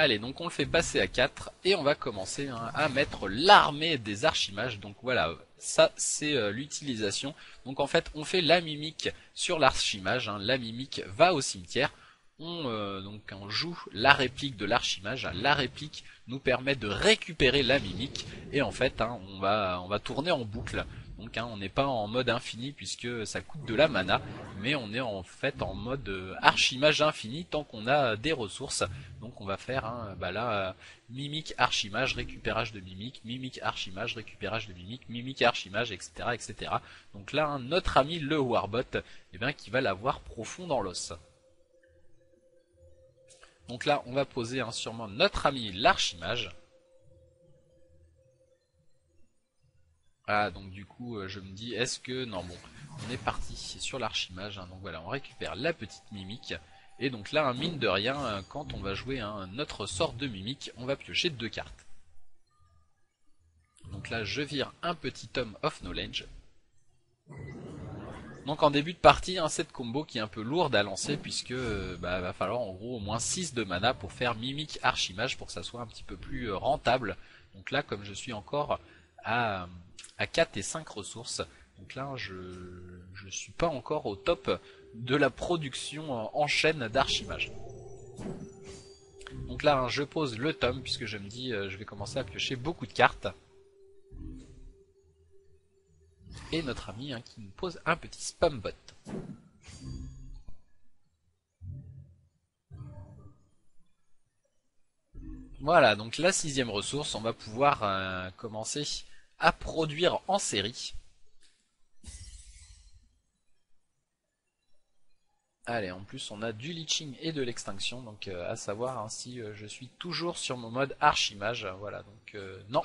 Allez, donc on le fait passer à 4 et on va commencer hein, à mettre l'armée des archimages. Donc voilà, ça c'est euh, l'utilisation. Donc en fait, on fait la mimique sur l'archimage. Hein. La mimique va au cimetière. on, euh, donc, on joue la réplique de l'archimage. La réplique nous permet de récupérer la mimique et en fait hein, on, va, on va tourner en boucle. Donc hein, on n'est pas en mode infini puisque ça coûte de la mana, mais on est en fait en mode euh, archimage infini tant qu'on a des ressources. Donc on va faire hein, bah là euh, mimique archimage, récupérage de mimique, mimique archimage, récupérage de mimique, mimique archimage, etc. etc. Donc là hein, notre ami le Warbot, eh bien, qui va l'avoir profond dans l'os. Donc là, on va poser hein, sûrement notre ami l'archimage. Ah, donc du coup, euh, je me dis, est-ce que... Non, bon, on est parti sur l'archimage. Hein. donc voilà, on récupère la petite mimique. Et donc là, mine de rien, euh, quand on va jouer un notre sort de mimique, on va piocher deux cartes. Donc là, je vire un petit tome of knowledge. Donc en début de partie, hein, cette combo qui est un peu lourde à lancer puisque euh, bah, va falloir en gros au moins 6 de mana pour faire Mimic Archimage pour que ça soit un petit peu plus rentable. Donc là comme je suis encore à, à 4 et 5 ressources, donc là je je suis pas encore au top de la production en chaîne d'archimage. Donc là je pose le tome puisque je me dis euh, je vais commencer à piocher beaucoup de cartes et notre ami hein, qui nous pose un petit spam bot. Voilà, donc la sixième ressource, on va pouvoir euh, commencer à produire en série. Allez, en plus on a du leeching et de l'extinction, donc euh, à savoir hein, si euh, je suis toujours sur mon mode archimage. Voilà, donc non,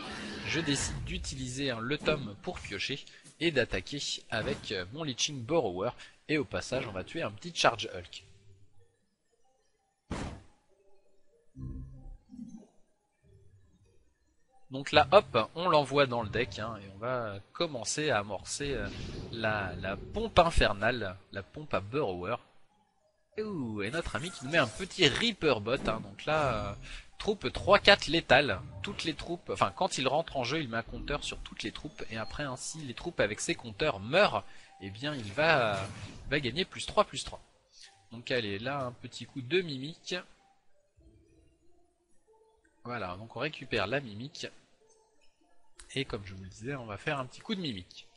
je décide d'utiliser le tome pour piocher et d'attaquer avec euh, mon Leeching Borrower. Et au passage, on va tuer un petit Charge Hulk. Donc là, hop, on l'envoie dans le deck hein, et on va commencer à amorcer euh, la, pompe infernale, la pompe à Burrower. Et, et notre ami qui nous met un petit Reaper Bot. Hein, donc là, euh, troupe 3-4 létale. Toutes les troupes, enfin quand il rentre en jeu, il met un compteur sur toutes les troupes. Et après, ainsi, les troupes avec ses compteurs meurent, eh bien il va, va gagner plus 3, plus 3. Donc allez, là un petit coup de mimique. Voilà, donc on récupère la mimique. Et comme je vous le disais, on va faire un petit coup de mimique.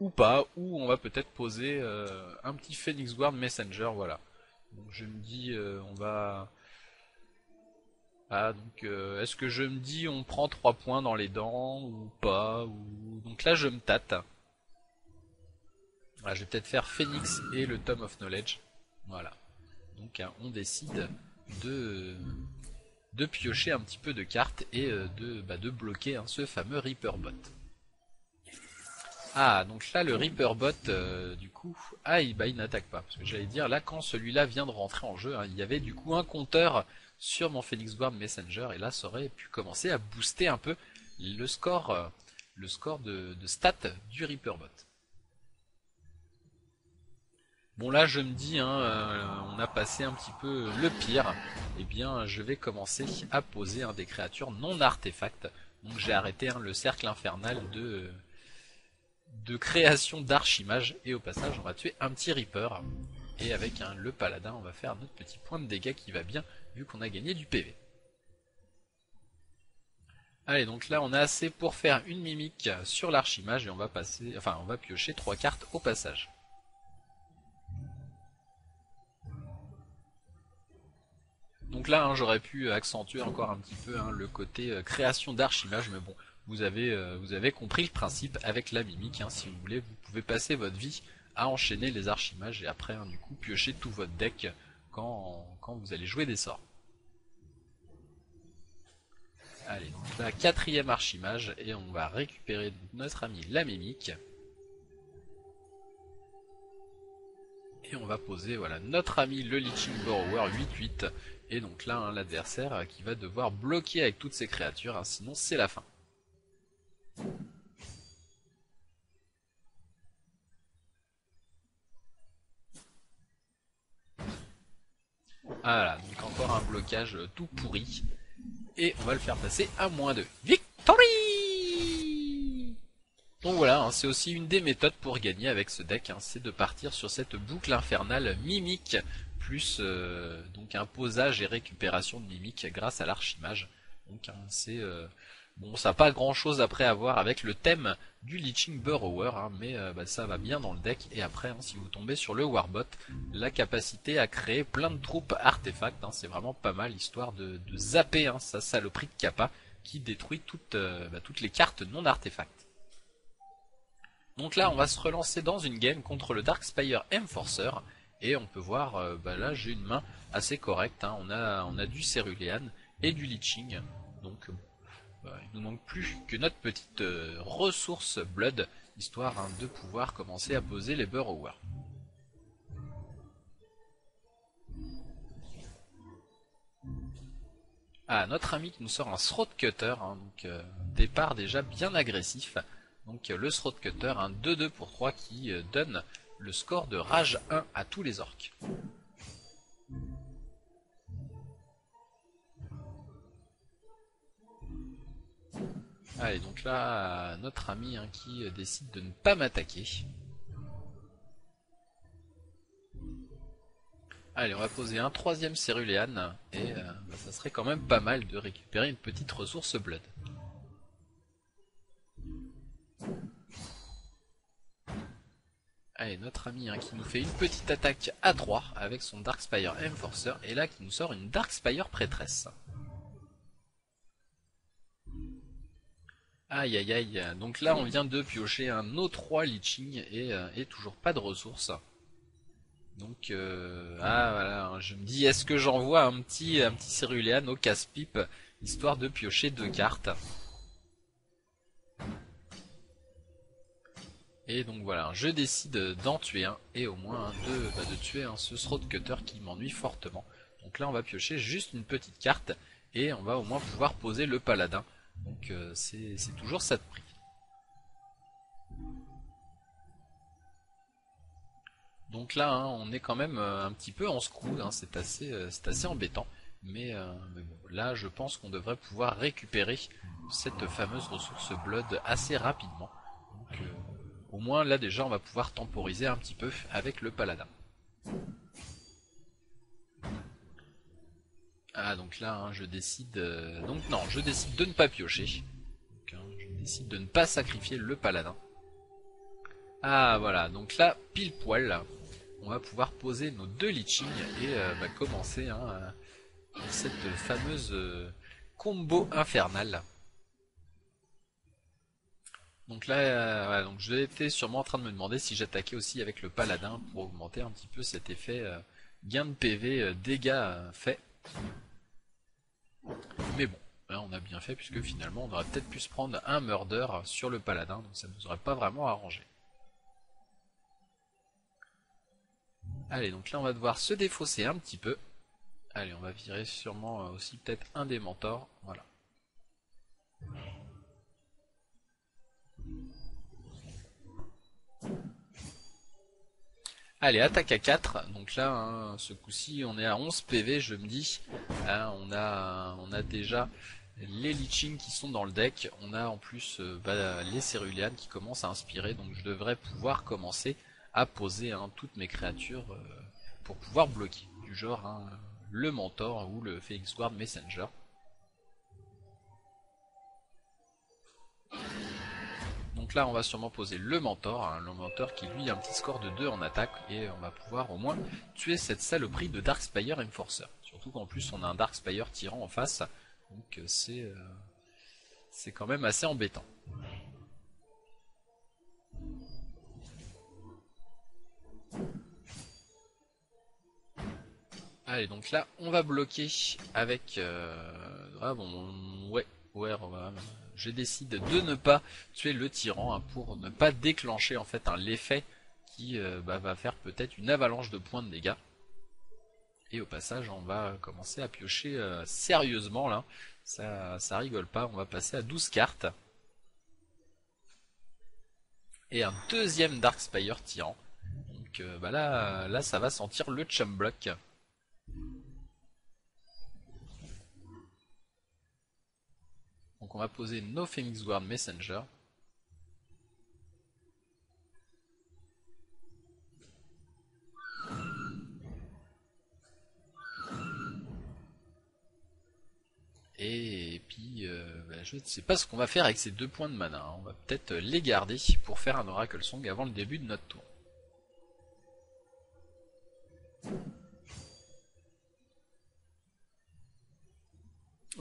Ou pas, ou on va peut-être poser euh, un petit Phoenix Guard Messenger, voilà. Donc je me dis, euh, on va... Ah, donc euh, est-ce que je me dis on prend 3 points dans les dents ou pas. Donc là je me tâte. je vais peut-être faire Phoenix et le Tome of Knowledge. Voilà. Donc hein, on décide de, de piocher un petit peu de cartes et euh, de, bah, de bloquer hein, ce fameux Reaper Bot. Ah, donc là, le Reaper Bot, euh, du coup, ah, il, bah, il n'attaque pas. Parce que j'allais dire, là, quand celui-là vient de rentrer en jeu, hein, il y avait du coup un compteur sur mon Phoenix Guard Messenger, et là, ça aurait pu commencer à booster un peu le score, euh, le score de, de stats du Reaper Bot. Bon là je me dis, hein, euh, on a passé un petit peu le pire, et eh bien je vais commencer à poser des créatures non artefacts. Donc j'ai arrêté le cercle infernal de, création d'archimage. Et au passage, on va tuer un petit Reaper. Et avec un, le paladin, on va faire notre petit point de dégâts qui va bien, vu qu'on a gagné du PV. Allez, donc là, on a assez pour faire une mimique sur l'archimage et on va passer, enfin, on va piocher trois cartes au passage. Donc là, hein, j'aurais pu accentuer encore un petit peu hein, le côté euh, création d'archimage, mais bon, vous avez, euh, vous avez compris le principe avec la mimique. Hein, si vous voulez, vous pouvez passer votre vie à enchaîner les archimages et après, du coup, piocher tout votre deck quand, vous allez jouer des sorts. Allez, donc là, quatrième archimage, et on va récupérer notre ami la mimique. Et on va poser voilà notre ami le Leeching Borrower 8-8. Et donc là, hein, l'adversaire qui va devoir bloquer avec toutes ses créatures, sinon c'est la fin. Voilà, donc encore un blocage tout pourri. Et on va le faire passer à moins 2. Victory Donc voilà, hein, c'est aussi une des méthodes pour gagner avec ce deck, hein, c'est de partir sur cette boucle infernale mimique, plus euh, donc un posage et récupération de mimique grâce à l'archimage. Donc hein, c'est euh, bon, ça n'a pas grand chose après à voir avec le thème du Leeching Burrower, mais euh, bah, ça va bien dans le deck. Et après, si vous tombez sur le Warbot, la capacité à créer plein de troupes artefacts, c'est vraiment pas mal, histoire de, zapper sa saloperie de Kappa qui détruit toutes, bah, toutes les cartes non artefacts. Donc là, on va se relancer dans une game contre le Darkspire Enforcer. Et on peut voir, euh, bah là j'ai une main assez correcte. Hein. On, a, on a du Cerulean et du Leeching. Donc euh, bah, il nous manque plus que notre petite euh, ressource Blood, histoire hein, de pouvoir commencer à poser les Burrowers. Ah, notre ami qui nous sort un Throat Cutter, hein, donc départ déjà bien agressif. Donc le Throat Cutter, un 2-2 pour 3 qui donne le score de rage 1 à tous les orques. Allez, donc là, notre ami hein, qui euh, décide de ne pas m'attaquer. Allez, on va poser un troisième Cerulean, et euh, bah, ça serait quand même pas mal de récupérer une petite ressource Blood. Allez, notre ami hein, qui nous fait une petite attaque à 3 avec son Darkspire Enforcer et là qui nous sort une Darkspire Prêtresse. Aïe aïe aïe, donc là on vient de piocher un O3 Leeching et, euh, et toujours pas de ressources. Donc, euh, ah voilà, hein, je me dis est-ce que j'envoie un petit, un petit Cerulean au casse-pipe histoire de piocher deux cartes? Et donc voilà, je décide d'en tuer un, et au moins de, bah, de tuer ce Throat Cutter qui m'ennuie fortement. Donc là on va piocher juste une petite carte, et on va au moins pouvoir poser le paladin. Donc euh, c'est toujours ça de prix. Donc là, hein, on est quand même euh, un petit peu en screw, hein, c'est assez, euh, assez embêtant. Mais, là, je pense qu'on devrait pouvoir récupérer cette fameuse ressource Blood assez rapidement. Donc, au moins là déjà on va pouvoir temporiser un petit peu avec le paladin. Ah donc là hein, je décide... Euh, donc non, je décide de ne pas piocher. Hein, je décide de ne pas sacrifier le paladin. Ah voilà, donc là, pile poil, on va pouvoir poser nos deux leeching et euh, bah, commencer hein, euh, cette fameuse combo infernale. Donc là, euh, donc j'étais sûrement en train de me demander si j'attaquais aussi avec le paladin pour augmenter un petit peu cet effet euh, gain de PV, euh, dégâts fait. Mais bon, là on a bien fait puisque finalement on aurait peut-être pu se prendre un murder sur le paladin, donc ça nous aurait pas vraiment arrangé. Allez, donc là on va devoir se défausser un petit peu. Allez, on va virer sûrement aussi peut-être un des mentors, voilà. Allez, attaque à 4. Donc là, hein, ce coup-ci, on est à 11 PV, je me dis. Hein, on, a, déjà les Leeching qui sont dans le deck. On a en plus euh, bah, les Cerulean qui commencent à inspirer. Donc je devrais pouvoir commencer à poser hein, toutes mes créatures euh, pour pouvoir bloquer. Du genre le Mentor ou le Phoenix Guard Messenger. Là on va sûrement poser le mentor, hein, le mentor qui lui a un petit score de 2 en attaque et on va pouvoir au moins tuer cette saloperie de Darkspire Enforcer. Surtout qu'en plus on a un Darkspire tyran en face, donc euh, c'est euh, c'est quand même assez embêtant. Allez donc là on va bloquer avec... Ah ouais, ouais je décide de ne pas tuer le tyran hein, pour ne pas déclencher en fait l'effet qui euh, bah, va faire peut-être une avalanche de points de dégâts. Et au passage, on va commencer à piocher euh, sérieusement là. Ça, ça rigole pas, on va passer à 12 cartes. Et un deuxième Darkspire Tyran. Donc euh, bah là, là, ça va sentir le Chumblock. On va poser no Phoenix Guard Messenger. Et puis, euh, bah, je ne sais pas ce qu'on va faire avec ces deux points de mana. Hein. On va peut-être les garder pour faire un Oracle Song avant le début de notre tour.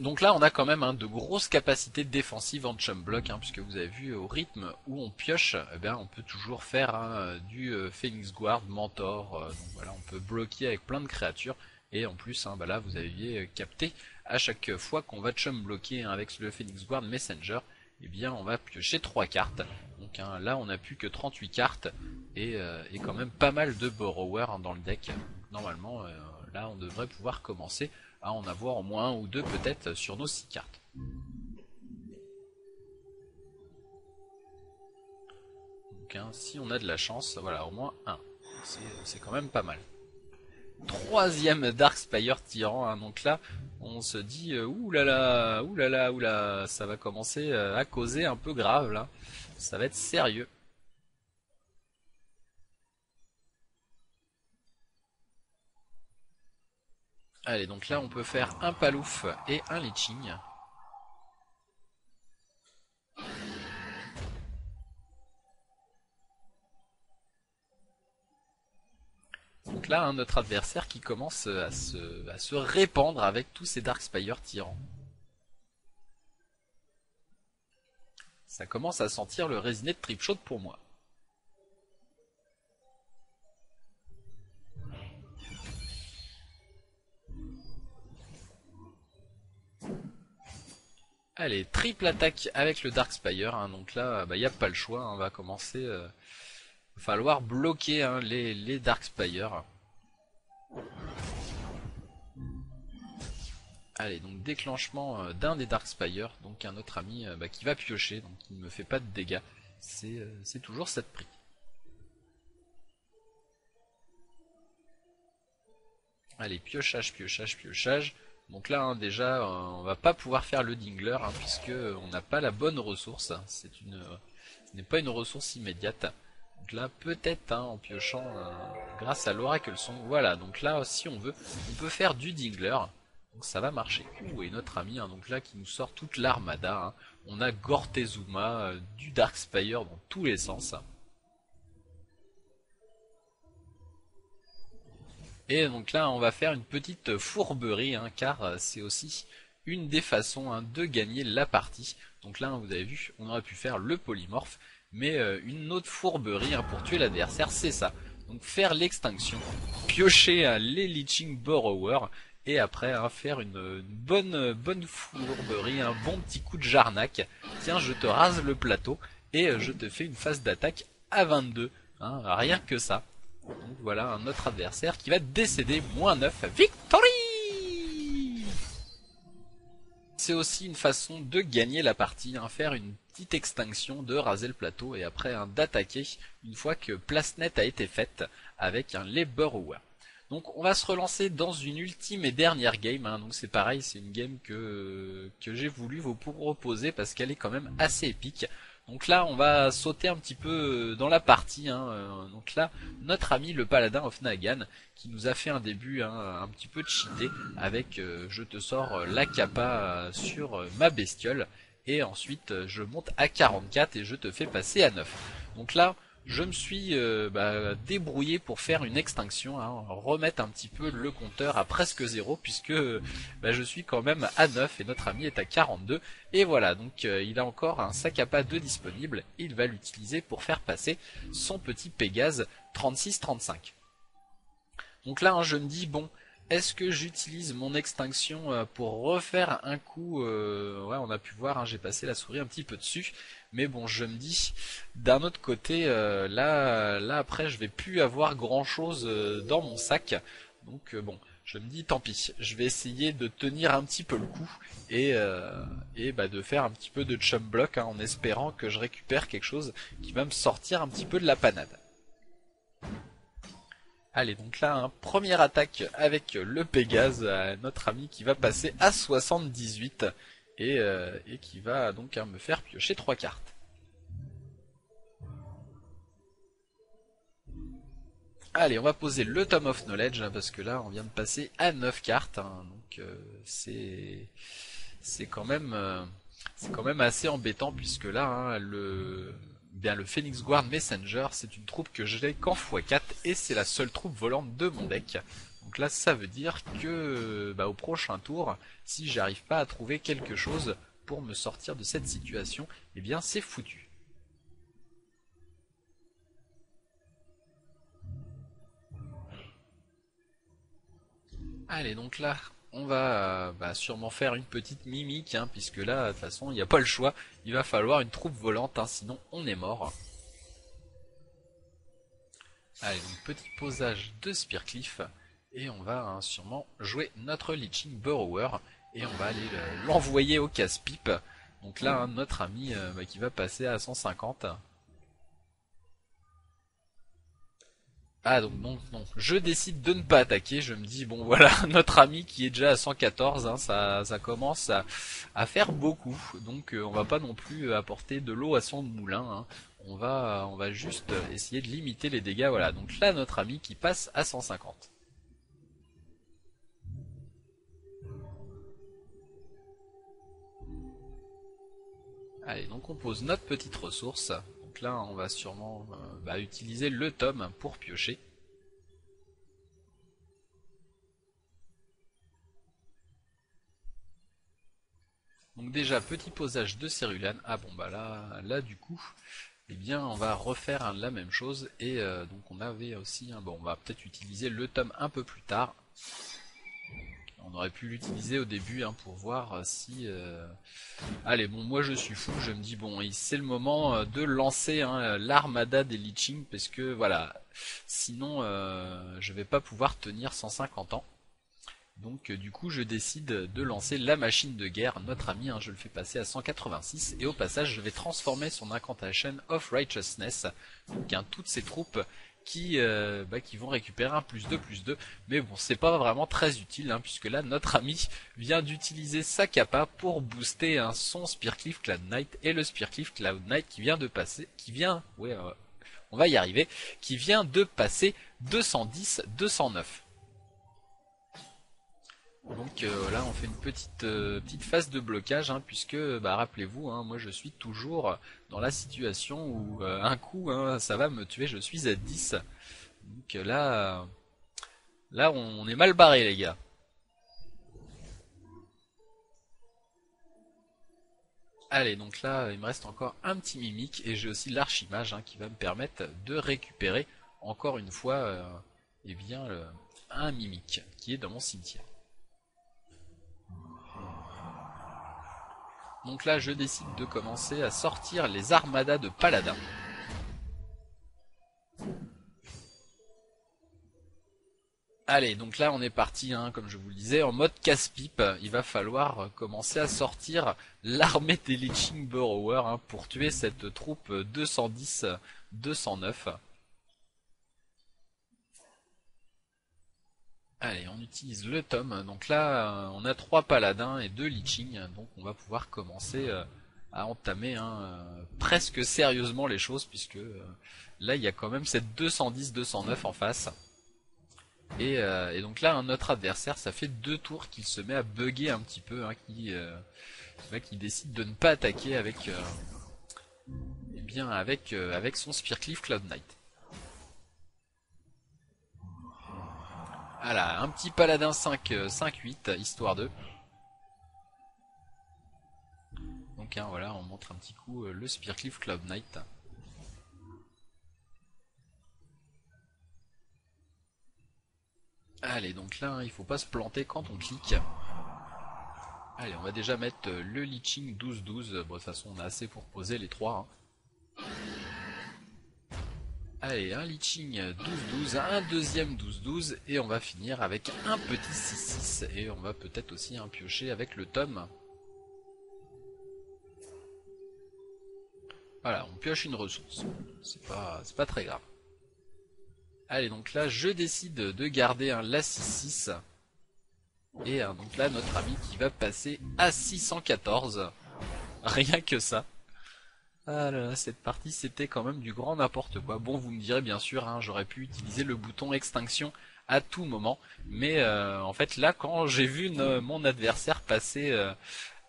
Donc là, on a quand même hein, de grosses capacités défensives en chum block, hein, puisque vous avez vu au rythme où on pioche, eh bien, on peut toujours faire hein, du euh, Phoenix Guard, Mentor, euh, donc voilà, on peut bloquer avec plein de créatures, et en plus, bah là, vous aviez capté, à chaque fois qu'on va chum bloquer avec le Phoenix Guard Messenger, eh bien, on va piocher 3 cartes. Donc là, on n'a plus que 38 cartes, et, euh, et, quand même pas mal de borrower dans le deck. normalement, là, on devrait pouvoir commencer à en avoir au moins un ou deux peut-être sur nos six cartes. Donc hein, si on a de la chance, voilà, au moins un. C'est quand même pas mal. Troisième Darkspire Tyran, hein, donc là on se dit euh, oulala, oulala, oulala, ça va commencer euh, à causer un peu grave là, ça va être sérieux. Allez, donc là on peut faire un palouf et un leeching. Donc là, notre adversaire qui commence à se, à se répandre avec tous ces Darkspire tyrans. Ça commence à sentir le résiné de Tripshot pour moi. Allez, triple attaque avec le Darkspire. Hein, donc là, il bah, n'y a pas le choix. Hein, on va commencer. Euh, falloir bloquer hein, les, les Darkspire. Allez, donc déclenchement euh, d'un des Darkspire. Donc un autre ami euh, bah, qui va piocher. Donc il ne me fait pas de dégâts. C'est toujours cette prix. Allez, piochage, piochage, piochage. Donc là, hein, déjà, euh, on va pas pouvoir faire le dingler, hein, puisque on n'a pas la bonne ressource. C'est une, euh, ce n'est pas une ressource immédiate. Donc là, peut-être, hein, en piochant, euh, grâce à l'oracle son. Voilà, donc là, si on veut, on peut faire du dingler. Donc ça va marcher. Ouh, et notre ami, donc là, qui nous sort toute l'armada. On a Gortezuma, du Darkspire dans tous les sens. Et donc là, on va faire une petite fourberie, hein, car euh, c'est aussi une des façons hein, de gagner la partie. Donc là, vous avez vu, on aurait pu faire le polymorphe, mais euh, une autre fourberie hein, pour tuer l'adversaire, c'est ça. Donc faire l'extinction, piocher les Leeching Borrower, et après faire une, bonne, bonne fourberie, un bon petit coup de jarnac. Tiens, je te rase le plateau, et euh, je te fais une phase d'attaque à 22. rien que ça. Donc voilà un autre adversaire qui va décéder moins 9. Victory C'est aussi une façon de gagner la partie, hein, faire une petite extinction, de raser le plateau et après d'attaquer une fois que place nette a été faite avec un Burrower. Donc on va se relancer dans une ultime et dernière game. Hein. C'est pareil, c'est une game que j'ai voulu vous proposer parce qu'elle est quand même assez épique. Donc là, on va sauter un petit peu euh, dans la partie. Hein. Euh, donc là, notre ami le paladin of Nagan, qui nous a fait un début hein, un petit peu cheaté avec euh, je te sors la capa sur ma bestiole et ensuite je monte à 44 et je te fais passer à 9. Donc là, je me suis euh, bah, débrouillé pour faire une extinction, hein, remettre un petit peu le compteur à presque zéro puisque bah, je suis quand même à 9 et notre ami est à 42 et voilà donc euh, il a encore un sac à pas 2 disponible. Il va l'utiliser pour faire passer son petit Pégase 36-35 donc là hein, je me dis bon est-ce que j'utilise mon extinction euh, pour refaire un coup ouais on a pu voir hein, j'ai passé la souris un petit peu dessus mais bon, je me dis, d'un autre côté, euh, là, là après, je vais plus avoir grand chose euh, dans mon sac. Donc euh, bon, je me dis, tant pis, je vais essayer de tenir un petit peu le coup et, et bah, de faire un petit peu de chum block hein, en espérant que je récupère quelque chose qui va me sortir un petit peu de la panade. Allez, donc là, un première attaque avec le Pégase, notre ami qui va passer à 78. Euh, et, qui va donc me faire piocher trois cartes. Allez, on va poser le Tome of Knowledge, hein, parce que là, on vient de passer à 9 cartes, hein, donc euh, c'est c'est quand même assez embêtant puisque là hein, le bien le Phoenix Guard Messenger c'est une troupe que je n'ai qu'en x4 et c'est la seule troupe volante de mon deck. Donc là ça veut dire que bah, au prochain tour si j'arrive pas à trouver quelque chose pour me sortir de cette situation, eh bien c'est foutu. Allez, donc là, on va bah, sûrement faire une petite mimique, hein, puisque là, de toute façon, il n'y a pas le choix. Il va falloir une troupe volante, hein, sinon on est mort. Allez, donc petit posage de Spearcliff, et on va hein, sûrement jouer notre Leeching Burrower, et on va aller l'envoyer au casse-pipe. Donc là, notre ami euh, bah, qui va passer à 150. Ah donc non, non, je décide de ne pas attaquer, je me dis bon voilà, notre ami qui est déjà à 114, hein, ça, commence à, faire beaucoup, donc euh, on va pas non plus apporter de l'eau à son moulin, hein. on, va, on va juste essayer de limiter les dégâts, voilà, donc là notre ami qui passe à 150. Allez, donc on pose notre petite ressource, donc là, on va sûrement euh, bah, utiliser le tome pour piocher. Donc déjà, petit posage de cérulane. Ah bon, bah là, du coup, eh bien, on va refaire la même chose. Et euh, donc on avait aussi, bon, on va peut-être utiliser le tome un peu plus tard. On aurait pu l'utiliser au début hein, pour voir euh, si... Euh, allez, bon, moi je suis fou, je me dis, bon, c'est le moment euh, de lancer hein, l'armada des Leeching, parce que, voilà, sinon je vais pas pouvoir tenir 150 ans. Donc du coup je décide de lancer la machine de guerre, notre ami, hein, je le fais passer à 186, et au passage je vais transformer son incantation of righteousness, donc toutes ses troupes qui, euh, bah, qui vont récupérer un plus 2 plus 2. Mais bon, c'est pas vraiment très utile, hein, puisque là, notre ami vient d'utiliser sa capa pour booster un son Spearcliff Cloud Knight et le Spearcliff Cloud Knight qui vient de passer, qui vient, ouais, euh, on va y arriver, qui vient de passer 210, 209. Donc euh, là on fait une petite euh, petite phase de blocage hein, puisque bah, rappelez-vous hein, moi je suis toujours dans la situation où euh, un coup hein, ça va me tuer je suis à 10 donc là là on, est mal barré les gars Allez, donc là, il me reste encore un petit mimique et j'ai aussi l'archimage qui va me permettre de récupérer encore une fois eh bien, un mimique qui est dans mon cimetière. Donc là, je décide de commencer à sortir les armadas de paladins. Allez, donc là on est parti, hein, comme je vous le disais, en mode casse-pipe. Il va falloir commencer à sortir l'armée des Leeching Burrower hein, pour tuer cette troupe 210-209. Allez, on utilise le tome. Donc là, euh, on a trois paladins et deux leeching. Donc on va pouvoir commencer euh, à entamer hein, euh, presque sérieusement les choses, puisque là, il y a quand même cette 210-209 en face. Et, donc là, notre adversaire, ça fait deux tours qu'il se met à bugger un petit peu, hein, qui, décide de ne pas attaquer avec, eh bien, avec son Spearcliff Cloud Knight. Voilà, un petit paladin 5, 5-8, euh, histoire de. Donc hein, voilà, on montre un petit coup euh, le Spearcliff Cloud Knight. Allez, donc là, hein, il faut pas se planter quand on clique. Allez, on va déjà mettre euh, le Leeching 12-12. Bon, de toute façon, on a assez pour poser les trois. Hein. Allez, un Leeching 12-12, un deuxième 12-12, et on va finir avec un petit 6-6, et on va peut-être aussi un piocher avec le tome. Voilà, on pioche une ressource. C'est pas, pas très grave. Allez, donc là, je décide de garder un la 6-6. Et donc là, notre ami qui va passer à 614. Rien que ça. Ah là là, cette partie c'était quand même du grand n'importe quoi. Bon, vous me direz bien sûr, hein, j'aurais pu utiliser le bouton extinction à tout moment, mais euh, en fait là, quand j'ai vu mon adversaire passer euh,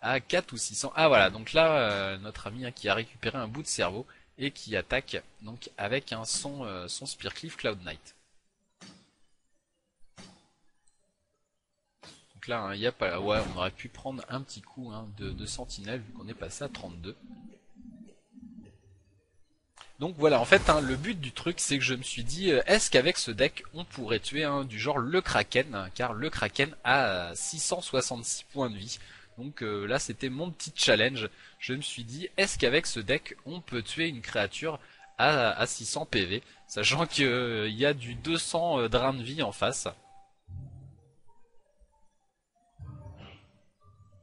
à 4 ou 600. Ah voilà, donc là, euh, notre ami hein, qui a récupéré un bout de cerveau et qui attaque donc avec son, son Spearcliff Cloud Knight. Donc là, il hein, n'y a pas... On aurait pu prendre un petit coup de, de sentinelle vu qu'on est passé à 32. Donc voilà, en fait, hein, le but du truc, c'est que je me suis dit, euh, est-ce qu'avec ce deck, on pourrait tuer un du genre le Kraken, car le Kraken a 666 points de vie. Donc euh, là, c'était mon petit challenge. Je me suis dit, est-ce qu'avec ce deck, on peut tuer une créature à, 600 PV, sachant qu'il euh, y a du 200 drain de vie en face.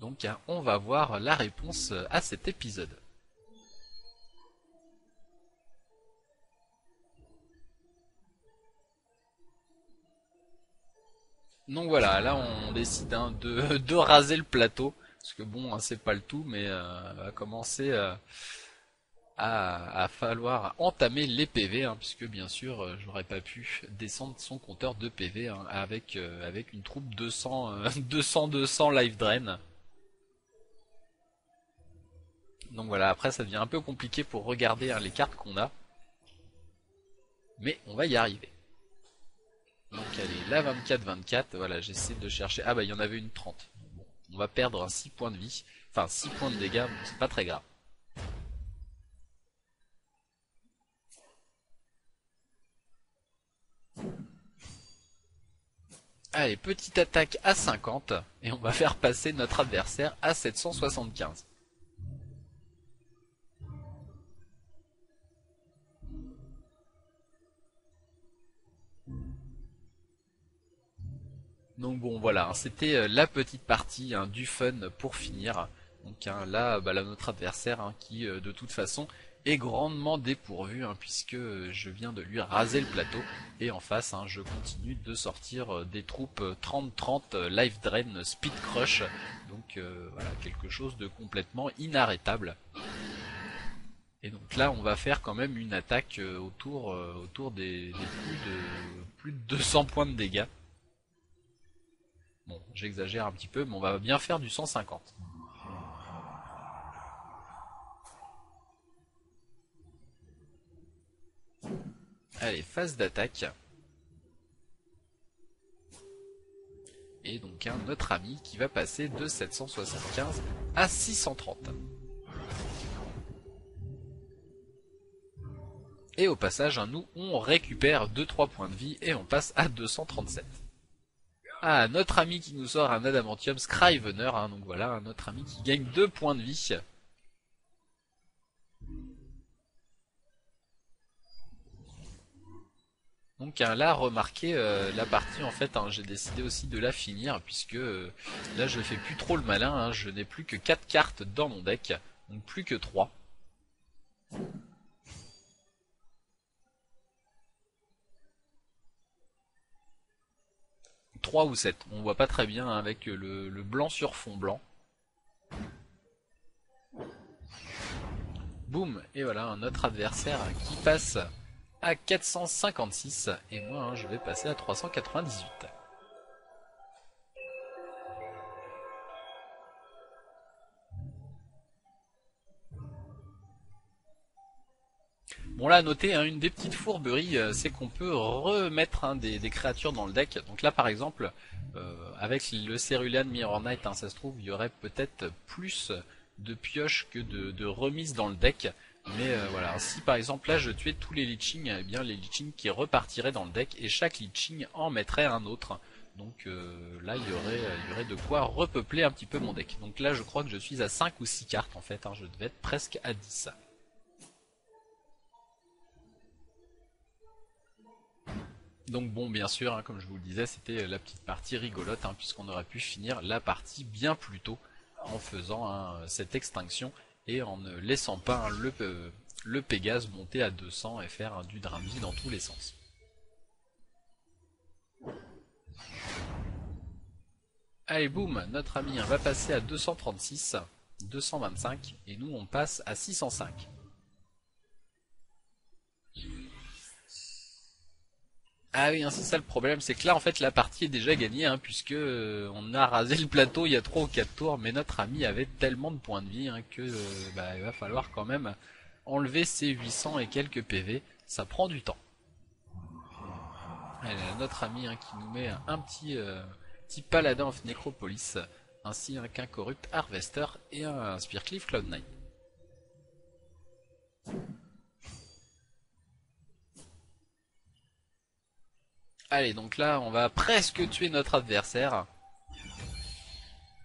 Donc hein, on va voir la réponse à cet épisode. Donc voilà, là on décide hein, de, raser le plateau. Parce que bon, hein, c'est pas le tout, mais euh, va commencer euh, à, falloir entamer les PV, hein, puisque bien sûr, euh, j'aurais pas pu descendre son compteur de PV avec, avec une troupe 200, 200, 200 live drain. Donc voilà, après ça devient un peu compliqué pour regarder les cartes qu'on a. Mais on va y arriver. Donc allez, la 24-24, voilà, j'essaie de chercher... Ah bah il y en avait une 30. Bon, on va perdre un 6 points de vie, enfin 6 points de dégâts, c'est pas très grave. Allez, petite attaque à 50, et on va faire passer notre adversaire à 775. Donc bon voilà, hein, c'était euh, la petite partie hein, du fun pour finir. Donc hein, là, bah, là, notre adversaire qui euh, de toute façon est grandement dépourvu puisque euh, je viens de lui raser le plateau. Et en face je continue de sortir des troupes 30-30 Life Drain Speed Crush. Donc voilà quelque chose de complètement inarrêtable. Et donc là on va faire quand même une attaque autour, des, de, plus de 200 points de dégâts J'exagère un petit peu, mais on va bien faire du 150. Allez, phase d'attaque. Et donc un autre ami qui va passer de 775 à 630. Et au passage, nous, on récupère 2-3 points de vie et on passe à 237. Ah, notre ami qui nous sort un adamantium Scrivener, hein, donc voilà, notre ami qui gagne 2 points de vie. Donc hein, là, remarquez euh, la partie en fait, hein, j'ai décidé aussi de la finir puisque euh, là je fais plus trop le malin, je n'ai plus que 4 cartes dans mon deck, donc plus que 3. 3 ou 7. On voit pas très bien avec le, blanc sur fond blanc. Boum Et voilà, notre adversaire qui passe à 456 et moi hein, je vais passer à 398. Bon là, notez hein, une des petites fourberies, euh, c'est qu'on peut remettre hein, des, créatures dans le deck. Donc là, par exemple, euh, avec le Cerulean Mirror Knight, hein, ça se trouve, il y aurait peut-être plus de pioches que de, remises dans le deck. Mais euh, voilà, si par exemple là je tuais tous les Liching, eh bien les Liching qui repartiraient dans le deck et chaque Liching en mettrait un autre. Donc là y, aurait, il y aurait de quoi repeupler un petit peu mon deck. Donc là je crois que je suis à 5 ou 6 cartes en fait, je devais être presque à 10. Donc bon, bien sûr, hein, comme je vous le disais, c'était la petite partie rigolote, hein, puisqu'on aurait pu finir la partie bien plus tôt en faisant hein, cette extinction et en ne laissant pas le, euh, le Pégase monter à 200 et faire du drain vie dans tous les sens. Allez boum, notre ami va passer à 236, 225 et nous on passe à 605. Ah oui, hein, c'est ça le problème, c'est que là en fait la partie est déjà gagnée, hein, puisque euh, on a rasé le plateau il y a trois ou quatre tours, mais notre ami avait tellement de points de vie hein, que euh, bah, il va falloir quand même enlever ses 800 et quelques PV, ça prend du temps. Et euh, notre ami hein, qui nous met un petit, paladin of Necropolis, ainsi qu'un corrupt Harvester et un Spearcliff cloud knight. Allez, donc là, on va presque tuer notre adversaire.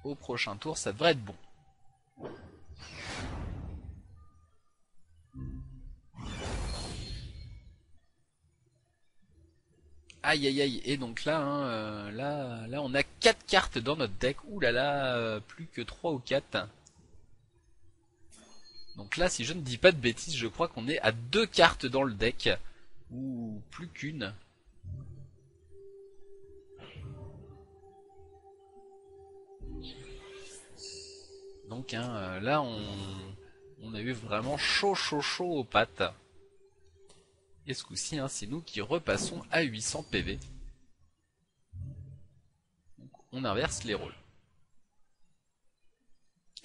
Au prochain tour, ça devrait être bon. Aïe aïe aïe, et donc là, hein, euh, là, on a 4 cartes dans notre deck. Ouh là là, euh, plus que 3 ou 4. Donc là, si je ne dis pas de bêtises, je crois qu'on est à 2 cartes dans le deck. Ou plus qu'une. Donc hein, euh, là, on, a eu vraiment chaud chaud chaud aux pattes. Et ce coup-ci, hein, c'est nous qui repassons à 800 PV. Donc, on inverse les rôles.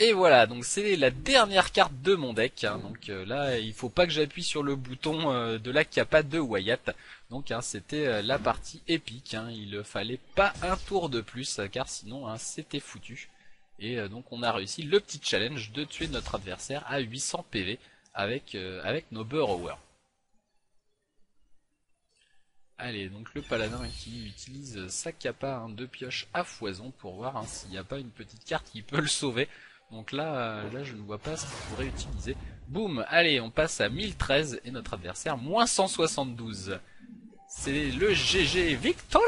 Et voilà, donc c'est la dernière carte de mon deck. Hein. donc euh, là, il faut pas que j'appuie sur le bouton euh, de la capa de Wyatt. Donc hein, c'était la partie épique. il fallait pas un tour de plus, car sinon c'était foutu. Et euh, donc on a réussi le petit challenge de tuer notre adversaire à 800 PV avec, euh, nos Burrowers. Allez, donc le paladin qui utilise sa capa hein, de pioche à foison pour voir hein, s'il n'y a pas une petite carte qui peut le sauver. Donc là, euh, là je ne vois pas ce qu'il pourrait utiliser. Boum, allez, on passe à 1013 et notre adversaire moins 172. C'est le GG Victory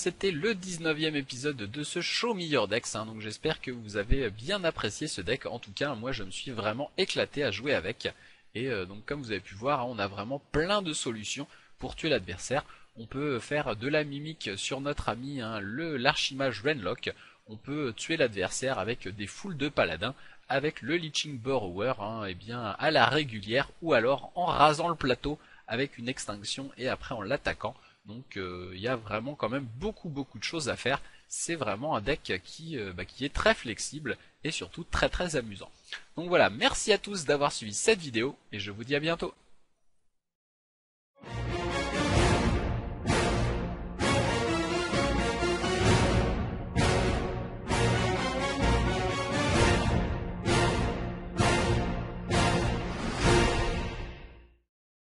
c'était le 19e épisode de ce show meilleur decks, hein, donc j'espère que vous avez bien apprécié ce deck. En tout cas, moi je me suis vraiment éclaté à jouer avec. Et euh, donc comme vous avez pu voir, on a vraiment plein de solutions pour tuer l'adversaire. On peut faire de la mimique sur notre ami, hein, l'archimage Renlock. On peut tuer l'adversaire avec des foules de paladins, avec le Leeching Burrower, hein, eh bien à la régulière, ou alors en rasant le plateau avec une extinction et après en l'attaquant. Donc euh, il y a vraiment quand même beaucoup beaucoup de choses à faire. C'est vraiment un deck qui, euh, bah, qui est très flexible et surtout très très amusant. Donc voilà, merci à tous d'avoir suivi cette vidéo et je vous dis à bientôt.